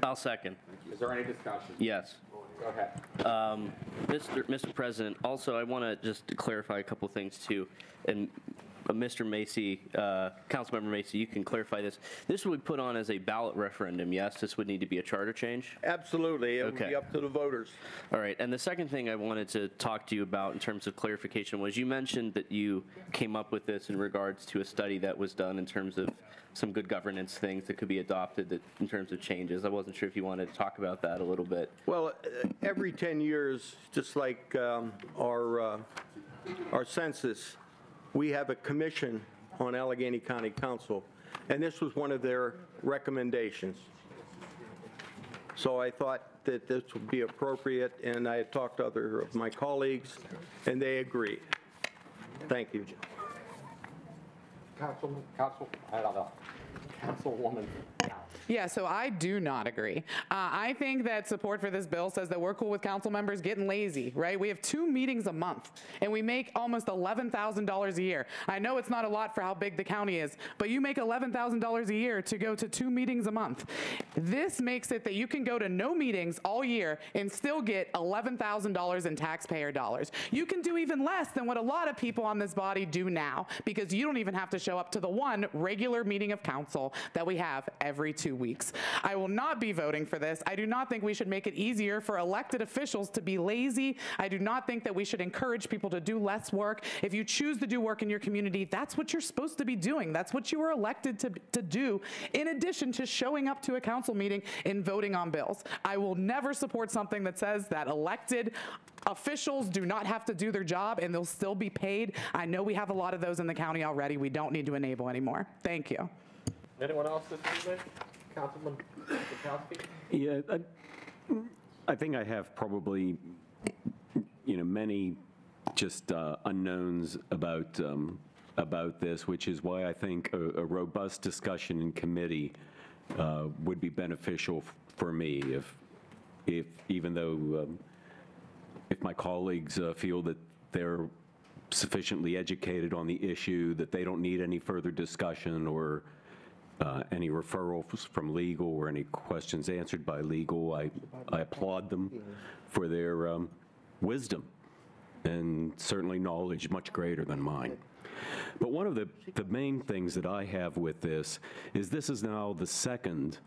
I'll second. Is there any discussion? Yes. Go ahead. Um, Mr. Mr. President, also, I want to just clarify a couple things too. And uh, Mr. Macey, uh, Councilmember Macey, you can clarify this. This would be put on as a ballot referendum, yes? This would need to be a charter change? Absolutely. It would Okay. be up to the voters. All right, and the second thing I wanted to talk to you about in terms of clarification was you mentioned that you came up with this in regards to a study that was done in terms of some good governance things that could be adopted that, in terms of changes. I wasn't sure if you wanted to talk about that a little bit. Well, every 10 years, just like um, our, uh, our census, we have a commission on Allegheny County Council, and this was one of their recommendations. So I thought that this would be appropriate, and I had talked to other of my colleagues, and they agreed. Thank you. Council, council, I don't know. Councilwoman. Yeah, so I do not agree. Uh, I think that support for this bill says that we're cool with council members getting lazy, right? We have two meetings a month, and we make almost $11,000 a year. I know it's not a lot for how big the county is, but you make $11,000 a year to go to two meetings a month. This makes it that you can go to no meetings all year and still get $11,000 in taxpayer dollars. You can do even less than what a lot of people on this body do now because you don't even have to show up to the one regular meeting of council that we have every two weeks. I will not be voting for this. I do not think we should make it easier for elected officials to be lazy. I do not think that we should encourage people to do less work. If you choose to do work in your community, that's what you're supposed to be doing. That's what you were elected to, to do, in addition to showing up to a council meeting and voting on bills. I will never support something that says that elected officials do not have to do their job and they'll still be paid. I know we have a lot of those in the county already. We don't need to enable anymore. Thank you. Anyone else this evening? Councilman? Yeah, I- I think I have probably, you know, many just uh, unknowns about, um, about this, which is why I think a a robust discussion in committee uh, would be beneficial for me if, if, even though, um, if my colleagues uh, feel that they're sufficiently educated on the issue, that they don't need any further discussion or uh, any referrals from legal or any questions answered by legal, I, I applaud them for their um, wisdom and certainly knowledge much greater than mine. But one of the, the main things that I have with this is this is now the second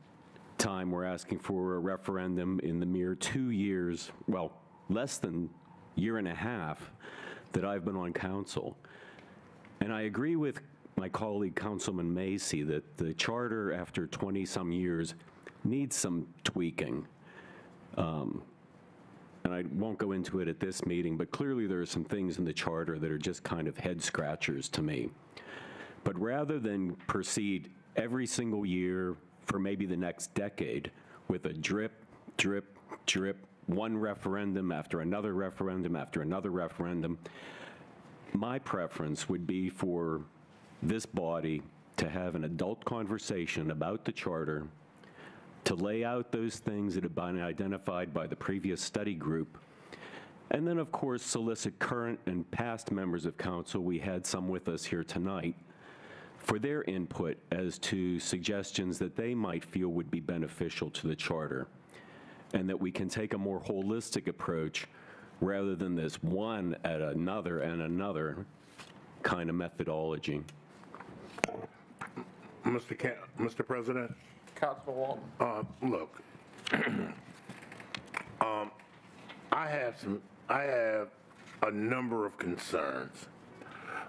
time we're asking for a referendum in the mere two years, well, less than year and a half that I've been on council. And I agree with my colleague Councilman Macey that the charter, after 20-some years, needs some tweaking. Um, And I won't go into it at this meeting, but clearly there are some things in the charter that are just kind of head scratchers to me. But rather than proceed every single year for maybe the next decade with a drip, drip, drip, one referendum after another referendum after another referendum, my preference would be for this body to have an adult conversation about the charter, to lay out those things that have been identified by the previous study group, and then, of course, solicit current and past members of council, we had some with us here tonight, for their input as to suggestions that they might feel would be beneficial to the charter, and that we can take a more holistic approach rather than this one at another and another kind of methodology. Mr. Ca- Mr. President? Councilman Walton? Uh, look, [clears throat] um, I have some, I have a number of concerns.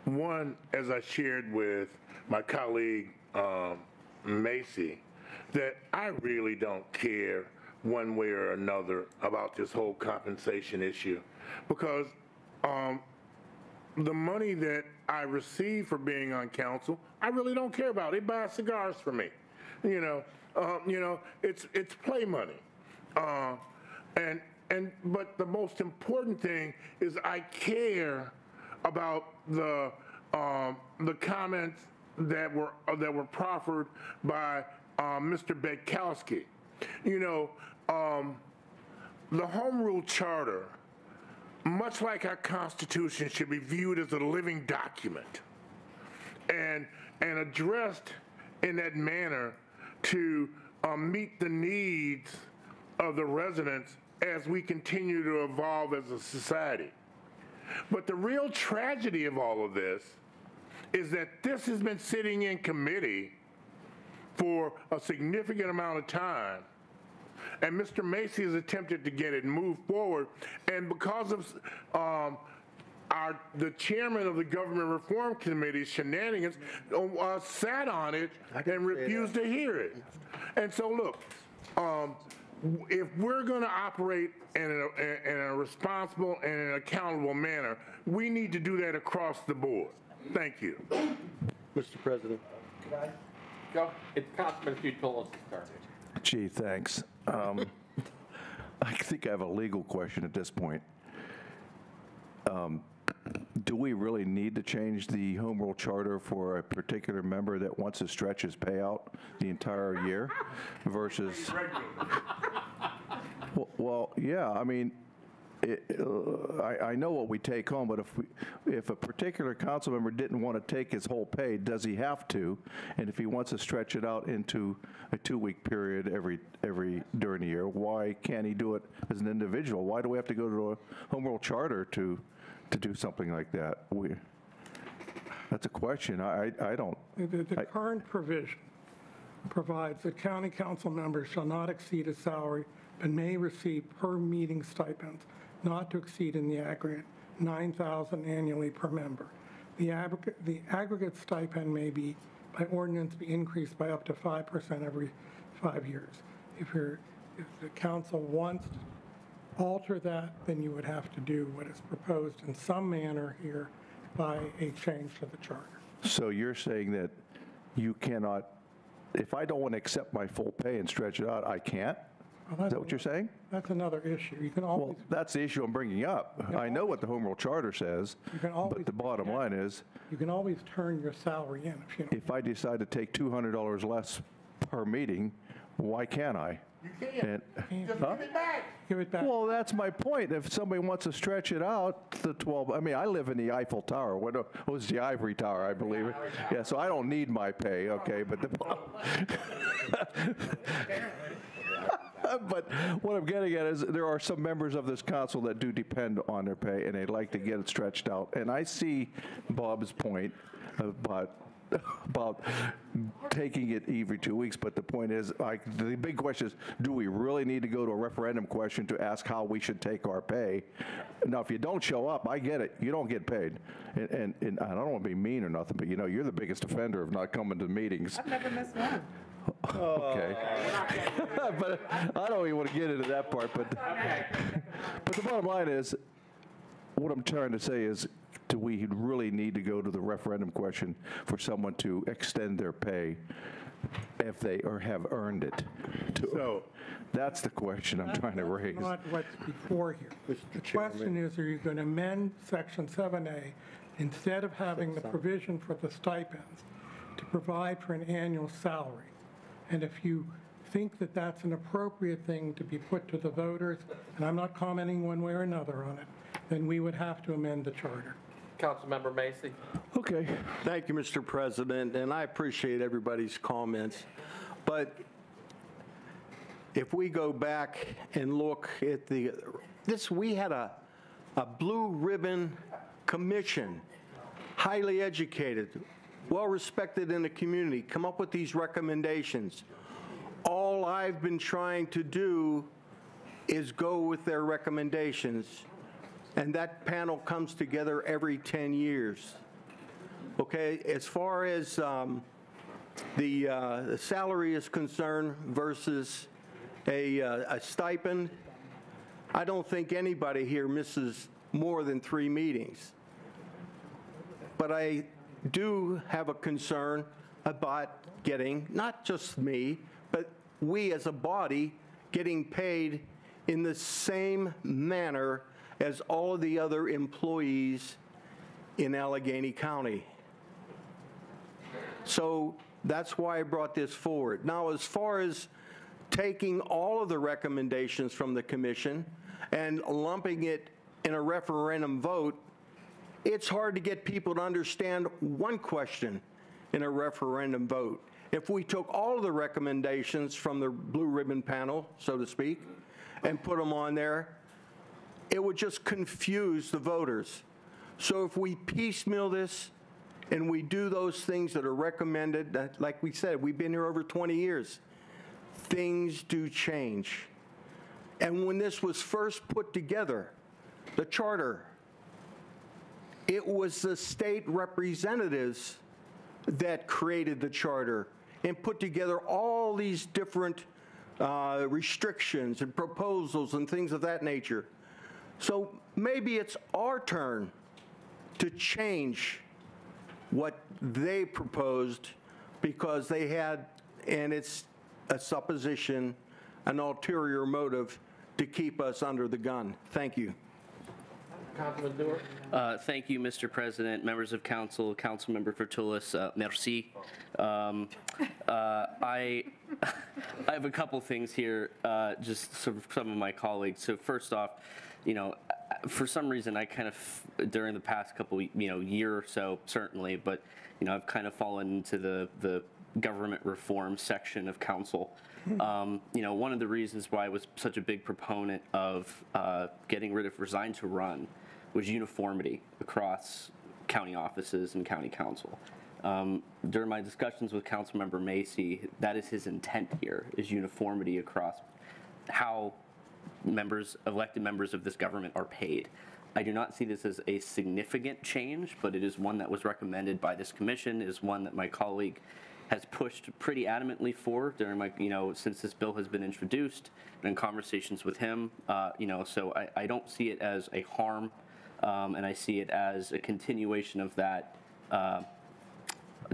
One, as I shared with my colleague, um, Macey, that I really don't care one way or another about this whole compensation issue because, um, the money that I receive for being on council, I really don't care about. They buy cigars for me. You know, um, you know, it's it's play money. Uh, and and but the most important thing is I care about the um, the comments that were uh, that were proffered by um, Mr. Betkowski. You know, um, the Home Rule Charter much like our Constitution, should be viewed as a living document and, and addressed in that manner to um, meet the needs of the residents as we continue to evolve as a society. But the real tragedy of all of this is that this has been sitting in committee for a significant amount of time and Mr. Macey has attempted to get it moved forward. And because of um, our the chairman of the Government Reform Committee shenanigans uh, sat on it and refused to hear it. And so, look, um, if we're going to operate in a, in a responsible and an accountable manner, we need to do that across the board. Thank you. Mr. President. Can I go, it's Councilman Futules's turn. Gee, thanks. Um, [laughs] I think I have a legal question at this point. Um, Do we really need to change the home rule charter for a particular member that wants to stretch his payout the entire year [laughs] versus? [laughs] Well- Well, yeah, I mean, it- uh, I, I know what we take home, but if we, if a particular council member didn't want to take his whole pay, does he have to? And if he wants to stretch it out into a two-week period every, every, during the year, why can't he do it as an individual? Why do we have to go to a home rule charter to, to do something like that? We, that's a question. I, I I don't. The, the current provision provides that county council members shall not exceed a salary but may receive per meeting stipends not to exceed in the aggregate 9,000 annually per member. The aggregate, the aggregate stipend may be, by ordinance, be increased by up to 5% every five years. If you're, if the council wants to alter that, then you would have to do what is proposed in some manner here by a change to the charter. So you're saying that you cannot if I don't want to accept my full pay and stretch it out, I can't? Is that what you're saying? That's another issue. You can always, Well, that's the issue I'm bringing up. I know what the Home Rule Charter says, can always- but the bottom line is, you can always turn your salary in if you if I decide to take $200 less per meeting, why can't I? And- Huh? Give it back. Well, that's my point. If somebody wants to stretch it out, the 12, I mean, I live in the Eiffel Tower. What was the Ivory Tower, I believe it? Yeah, so I don't need my pay, okay, but the, [laughs] but what I'm getting at is there are some members of this council that do depend on their pay and they'd like to get it stretched out. And I see Bob's point about [laughs] about taking it every two weeks, but the point is, like, the big question is, do we really need to go to a referendum question to ask how we should take our pay? Now, if you don't show up, I get it, you don't get paid. And, and, and I don't want to be mean or nothing, but you know, you're the biggest offender of not coming to meetings. I've never missed one. [laughs] Okay. [laughs] But I don't even want to get into that part, but, but the bottom line is, what I'm trying to say is, do we really need to go to the referendum question for someone to extend their pay if they or have earned it? To- That's the question I'm trying to raise. Not what's before here. The question is, are you going to amend Section 7A instead of having the provision for the stipends to provide for an annual salary? And if you think that that's an appropriate thing to be put to the voters, and I'm not commenting one way or another on it, then we would have to amend the charter. Councilmember Macey. Okay. Thank you, Mr. President, and I appreciate everybody's comments. But if we go back and look at the, this, we had a, a blue ribbon commission, highly educated, well-respected in the community, come up with these recommendations. All I've been trying to do is go with their recommendations, and that panel comes together every 10 years. Okay, as far as um, the uh, the salary is concerned versus a uh, a stipend, I don't think anybody here misses more than three meetings. But I do have a concern about getting, not just me, but we as a body, getting paid in the same manner as all of the other employees in Allegheny County. So that's why I brought this forward. Now, as far as taking all of the recommendations from the commission and lumping it in a referendum vote, it's hard to get people to understand one question in a referendum vote. If we took all of the recommendations from the blue ribbon panel, so to speak, and put them on there, it would just confuse the voters. So if we piecemeal this and we do those things that are recommended, that- like we said, we've been here over 20 years, things do change. And when this was first put together, the charter, it was the state representatives that created the charter and put together all these different uh, restrictions and proposals and things of that nature. So maybe it's our turn to change what they proposed because they had, and it's a supposition, an ulterior motive to keep us under the gun. Thank you. Councilman Duerr? Uh, Thank you, Mr. President, members of council, Councilmember Futules, uh, merci. Um, uh, I, [laughs] I have a couple things here, uh, just sort of some of my colleagues. So first off, you know, for some reason, I kind of, during the past couple, you know, year or so, certainly, but, you know, I've kind of fallen into the, the government reform section of council. Um, you know, one of the reasons why I was such a big proponent of uh, getting rid of resign to run was uniformity across county offices and county council. Um, during my discussions with Councilmember Macey, that is his intent here, is uniformity across how members, elected members of this government are paid. I do not see this as a significant change, but it is one that was recommended by this commission, is one that my colleague has pushed pretty adamantly for during my, you know, since this bill has been introduced and in conversations with him, uh, you know, so I, I don't see it as a harm, um, and I see it as a continuation of that uh,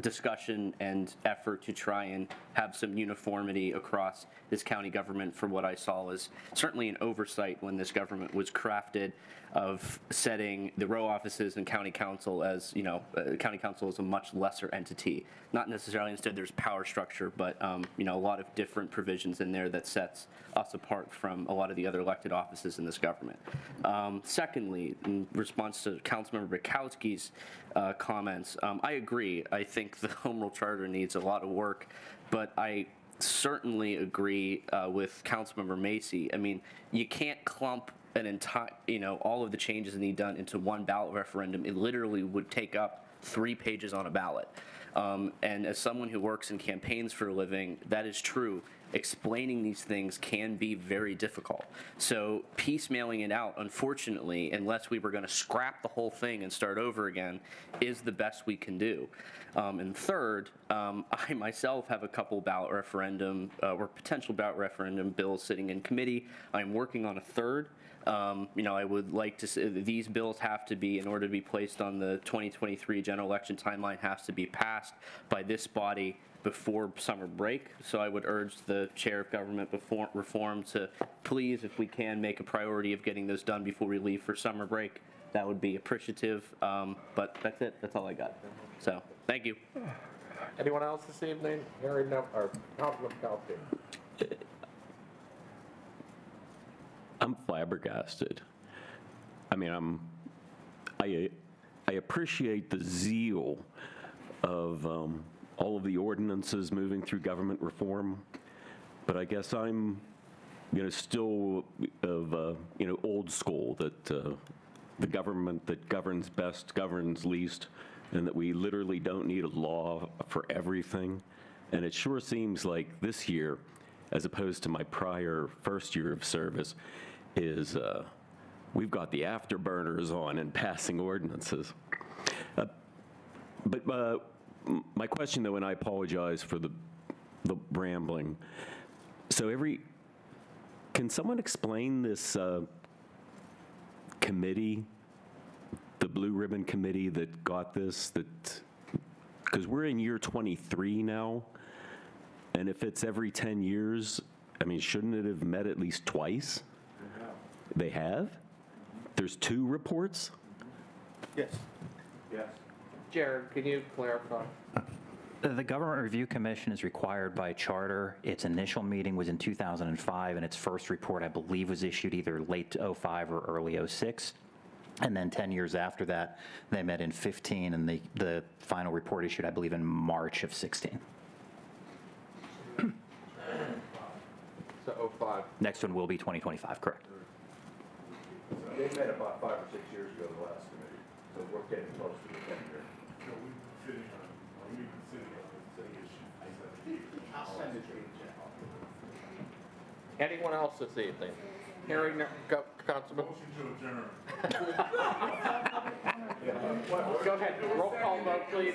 discussion and effort to try and have some uniformity across this county government for what I saw was certainly an oversight when this government was crafted of setting the row offices and county council as, you know, uh, county council is a much lesser entity. Not necessarily instead there's power structure, but, um, you know, a lot of different provisions in there that sets us apart from a lot of the other elected offices in this government. Um, Secondly, in response to Councilmember Betkowski's uh, comments, um, I agree. I think the [laughs] Home Rule Charter needs a lot of work, but I certainly agree uh, with Councilmember Macey. I mean, you can't clump an entire, you know, all of the changes that need done into one ballot referendum. It literally would take up three pages on a ballot. Um, and as someone who works in campaigns for a living, that is true. Explaining these things can be very difficult. So piecemealing it out, unfortunately, unless we were going to scrap the whole thing and start over again, is the best we can do. Um, and third, um, [laughs] I myself have a couple ballot referendum uh, or potential ballot referendum bills sitting in committee. I'm working on a third. Um, You know, I would like to, see these bills have to be, in order to be placed on the 2023 general election timeline, has to be passed by this body before summer break. So I would urge the Chair of Government Befor- Reform to please, if we can, make a priority of getting those done before we leave for summer break. That would be appreciative, Um, but that's it, that's all I got. So, thank you. Anyone else this evening? Hearing no, or Councilman Calhoun? I'm flabbergasted. I mean, I'm, I, I appreciate the zeal of um, all of the ordinances moving through government reform, but I guess I'm, you know, still of, uh, you know, old school that uh, the government that governs best governs least, and that we literally don't need a law for everything. And it sure seems like this year, as opposed to my prior first year of service, is uh, we've got the afterburners on and passing ordinances. Uh, But uh, my question, though, and I apologize for the, the rambling. So every, can someone explain this uh, committee, the Blue Ribbon Committee that got this, that, because we're in year 23 now, and if it's every 10 years, I mean, shouldn't it have met at least twice? They have? There's two reports? Yes. Yes. Jared, can you clarify? The Government Review Commission is required by charter. Its initial meeting was in 2005, and its first report, I believe, was issued either late '05 or early '06. And then 10 years after that, they met in 15, and the, the final report issued, I believe, in March of 16. [clears throat] So 05. Next one will be 2025, correct? They met about five or six years ago, the last committee, so we're getting close to the 10 year. I'll send it to you, Anyone else this evening? Hearing, no- go- Councilman? Go ahead, roll call vote, please.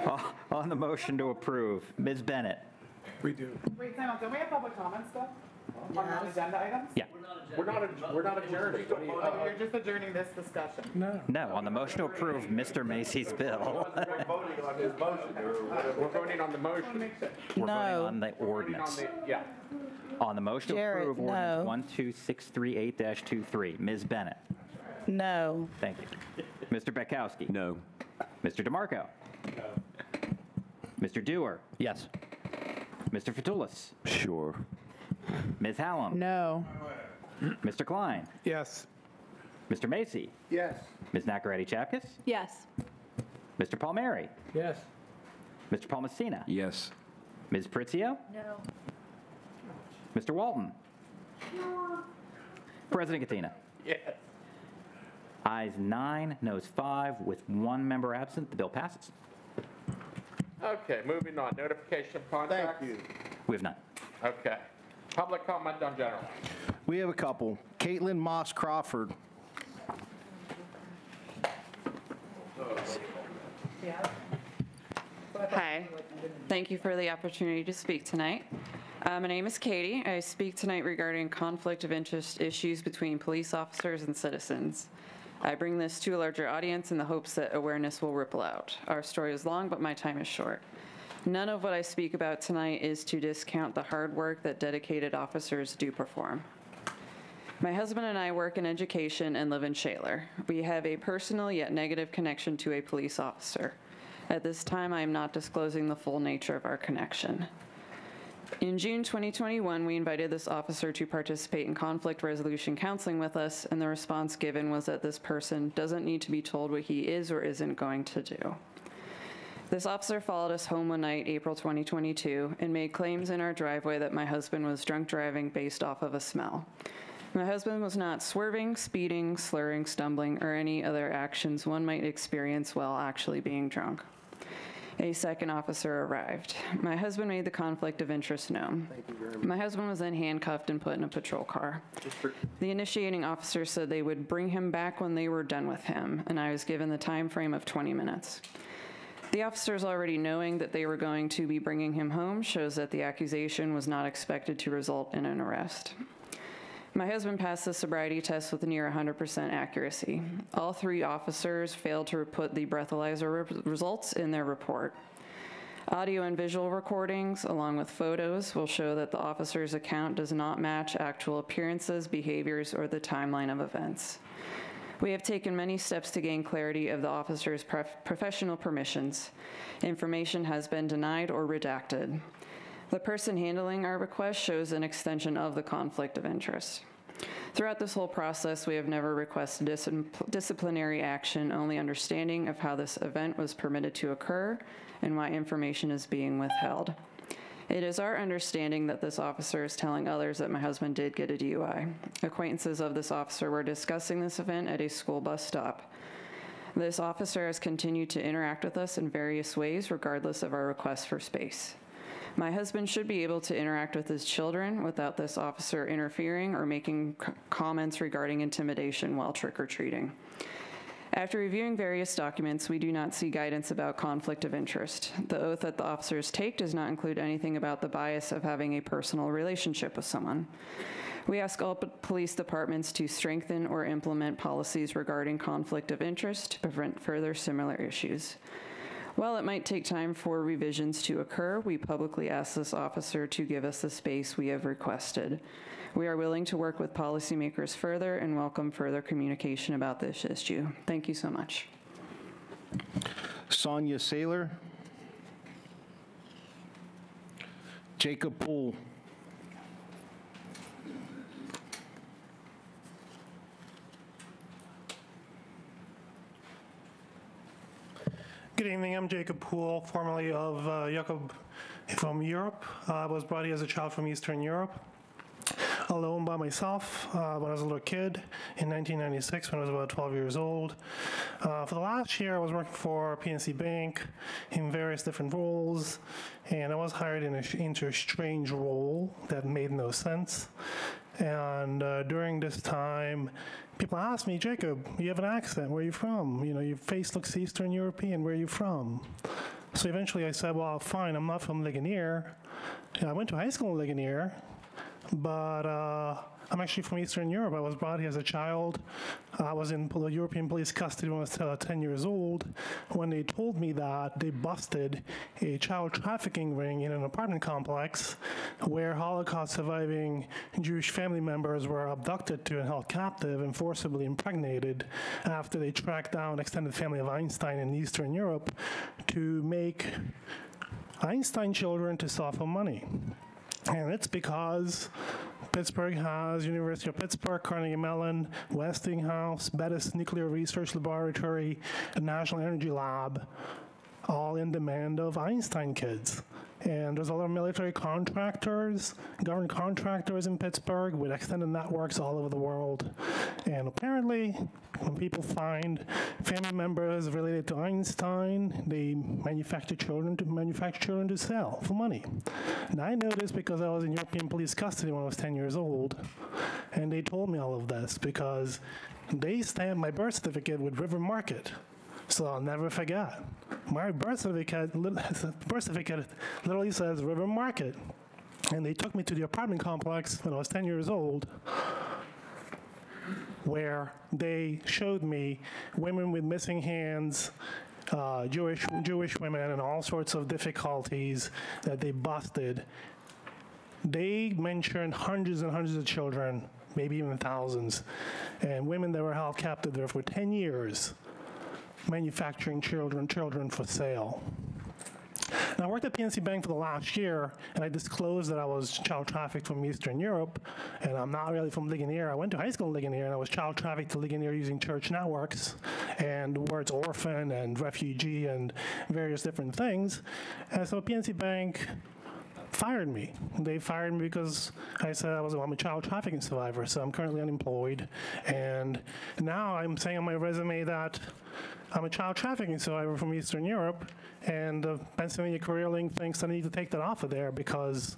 [laughs] On the motion to approve, Ms. Bennett? We do. Wait, time out, don't we have public comments still? On non-agenda items? Yeah. We're not, ad- we're not adjourning. What do you- Oh, you're just uh, adjourning this discussion? No. No, on the motion to approve Mr. Macey's bill. We're voting on the motion. We're voting No. on the Voting on ordinance. the- Yeah. On the motion to Jared, approve no. ordinance 12638-23, Ms. Bennett? No. Thank you. Mr. Betkowski? No. Mr. DeMarco? No. Mr. Duerr? Yes. Mr. Futules? Sure. Ms. Hallam? No. Mr. Klein? Yes. Mr. Macey? Yes. Ms. Naccarati Chapkis? Yes. Mr. Palmiere? Yes. Mr. Palmosina? Yes. Ms. Prizio? No. Mr. Walton? No. President Catena? Yes. Ayes nine, noes five, with one member absent, the bill passes. Okay, moving on. Notification of contracts? Thank you. We have none. Okay. Public comment on general. We have a couple. Caitlin Moss Crawford. Hi. Thank you for the opportunity to speak tonight. Uh, My name is Katie. I speak tonight regarding conflict of interest issues between police officers and citizens. I bring this to a larger audience in the hopes that awareness will ripple out. Our story is long, but my time is short. None of what I speak about tonight is to discount the hard work that dedicated officers do perform. My husband and I work in education and live in Shaler. We have a personal yet negative connection to a police officer. At this time, I am not disclosing the full nature of our connection. In June 2021, we invited this officer to participate in conflict resolution counseling with us, and the response given was that this person doesn't need to be told what he is or isn't going to do. This officer followed us home one night, April 2022, and made claims in our driveway that my husband was drunk driving based off of a smell. My husband was not swerving, speeding, slurring, stumbling, or any other actions one might experience while actually being drunk. A second officer arrived. My husband made the conflict of interest known. My husband was then handcuffed and put in a patrol car. The initiating officer said they would bring him back when they were done with him, and I was given the time frame of 20 minutes. The officers already knowing that they were going to be bringing him home shows that the accusation was not expected to result in an arrest. My husband passed the sobriety test with near 100% accuracy. All three officers failed to put the breathalyzer re- results in their report. Audio and visual recordings, along with photos, will show that the officer's account does not match actual appearances, behaviors, or the timeline of events. We have taken many steps to gain clarity of the officer's prof- professional permissions. Information has been denied or redacted. The person handling our request shows an extension of the conflict of interest. Throughout this whole process, we have never requested dis- disciplinary action, only understanding of how this event was permitted to occur and why information is being withheld. It is our understanding that this officer is telling others that my husband did get a DUI. Acquaintances of this officer were discussing this event at a school bus stop. This officer has continued to interact with us in various ways, regardless of our request for space. My husband should be able to interact with his children without this officer interfering or making comments regarding intimidation while trick or treating. After reviewing various documents, we do not see guidance about conflict of interest. The oath that the officers take does not include anything about the bias of having a personal relationship with someone. We ask all police departments to strengthen or implement policies regarding conflict of interest to prevent further similar issues. While it might take time for revisions to occur, we publicly ask this officer to give us the space we have requested. We are willing to work with policymakers further and welcome further communication about this issue. Thank you so much. Sonia Saylor. Jacob Poole. Good evening. I'm Jacob Poole, formerly of uh, Jacob from Europe. Uh, I was brought here as a child from Eastern Europe, alone by myself uh, when I was a little kid in 1996 when I was about 12 years old. Uh, for the last year, I was working for PNC Bank in various different roles, and I was hired in a, into a strange role that made no sense. And uh, during this time, people asked me, Jacob, you have an accent. Where are you from? You know, your face looks Eastern European. Where are you from? So eventually I said, well, fine, I'm not from Ligonier. I went to high school in Ligonier, but uh, I'm actually from Eastern Europe. I was brought here as a child. I was in European police custody when I was uh, 10 years old. When they told me that, they busted a child trafficking ring in an apartment complex where Holocaust surviving Jewish family members were abducted to and held captive and forcibly impregnated after they tracked down extended family of Einstein in Eastern Europe to make Einstein children to sell for money. And it's because Pittsburgh has University of Pittsburgh, Carnegie Mellon, Westinghouse, Bettis Nuclear Research Laboratory, and National Energy Lab, all in demand of Einstein kids. And there's a lot of military contractors, government contractors in Pittsburgh with extended networks all over the world. And apparently, when people find family members related to Einstein, they manufacture children to manufacture children to sell for money. And I know this because I was in European police custody when I was 10 years old, and they told me all of this because they stamped my birth certificate with River Market. So I'll never forget. My birth certificate, [laughs] birth certificate literally says River Market. And they took me to the apartment complex when I was 10 years old, where they showed me women with missing hands, uh, Jewish Jewish women and all sorts of difficulties that they busted. They mentioned hundreds and hundreds of children, maybe even thousands, and women that were held captive there for 10 years, manufacturing children children for sale. Now, I worked at PNC Bank for the last year, and I disclosed that I was child trafficked from Eastern Europe, and I'm not really from Ligonier. I went to high school in Ligonier, and I was child trafficked to Ligonier using church networks, and words orphan and refugee and various different things. And so PNC Bank fired me. They fired me because I said I was I'm a child trafficking survivor, so I'm currently unemployed. And now I'm saying on my resume that I'm a child trafficking survivor from Eastern Europe, and the Pennsylvania Career Link thinks I need to take that off of there because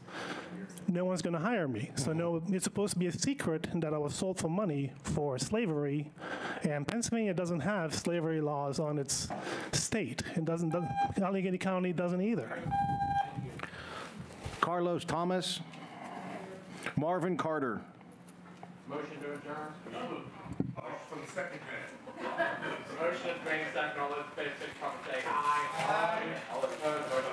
no one's going to hire me. So no, mm-hmm. it's supposed to be a secret that I was sold for money for slavery, and Pennsylvania doesn't have slavery laws on its state. It doesn't. doesn't Allegheny County doesn't either. Carlos Thomas. Marvin Carter. Motion to adjourn? From the second. Motion brings that knowledge basic conversation. Aye. Aye. All opposed, vote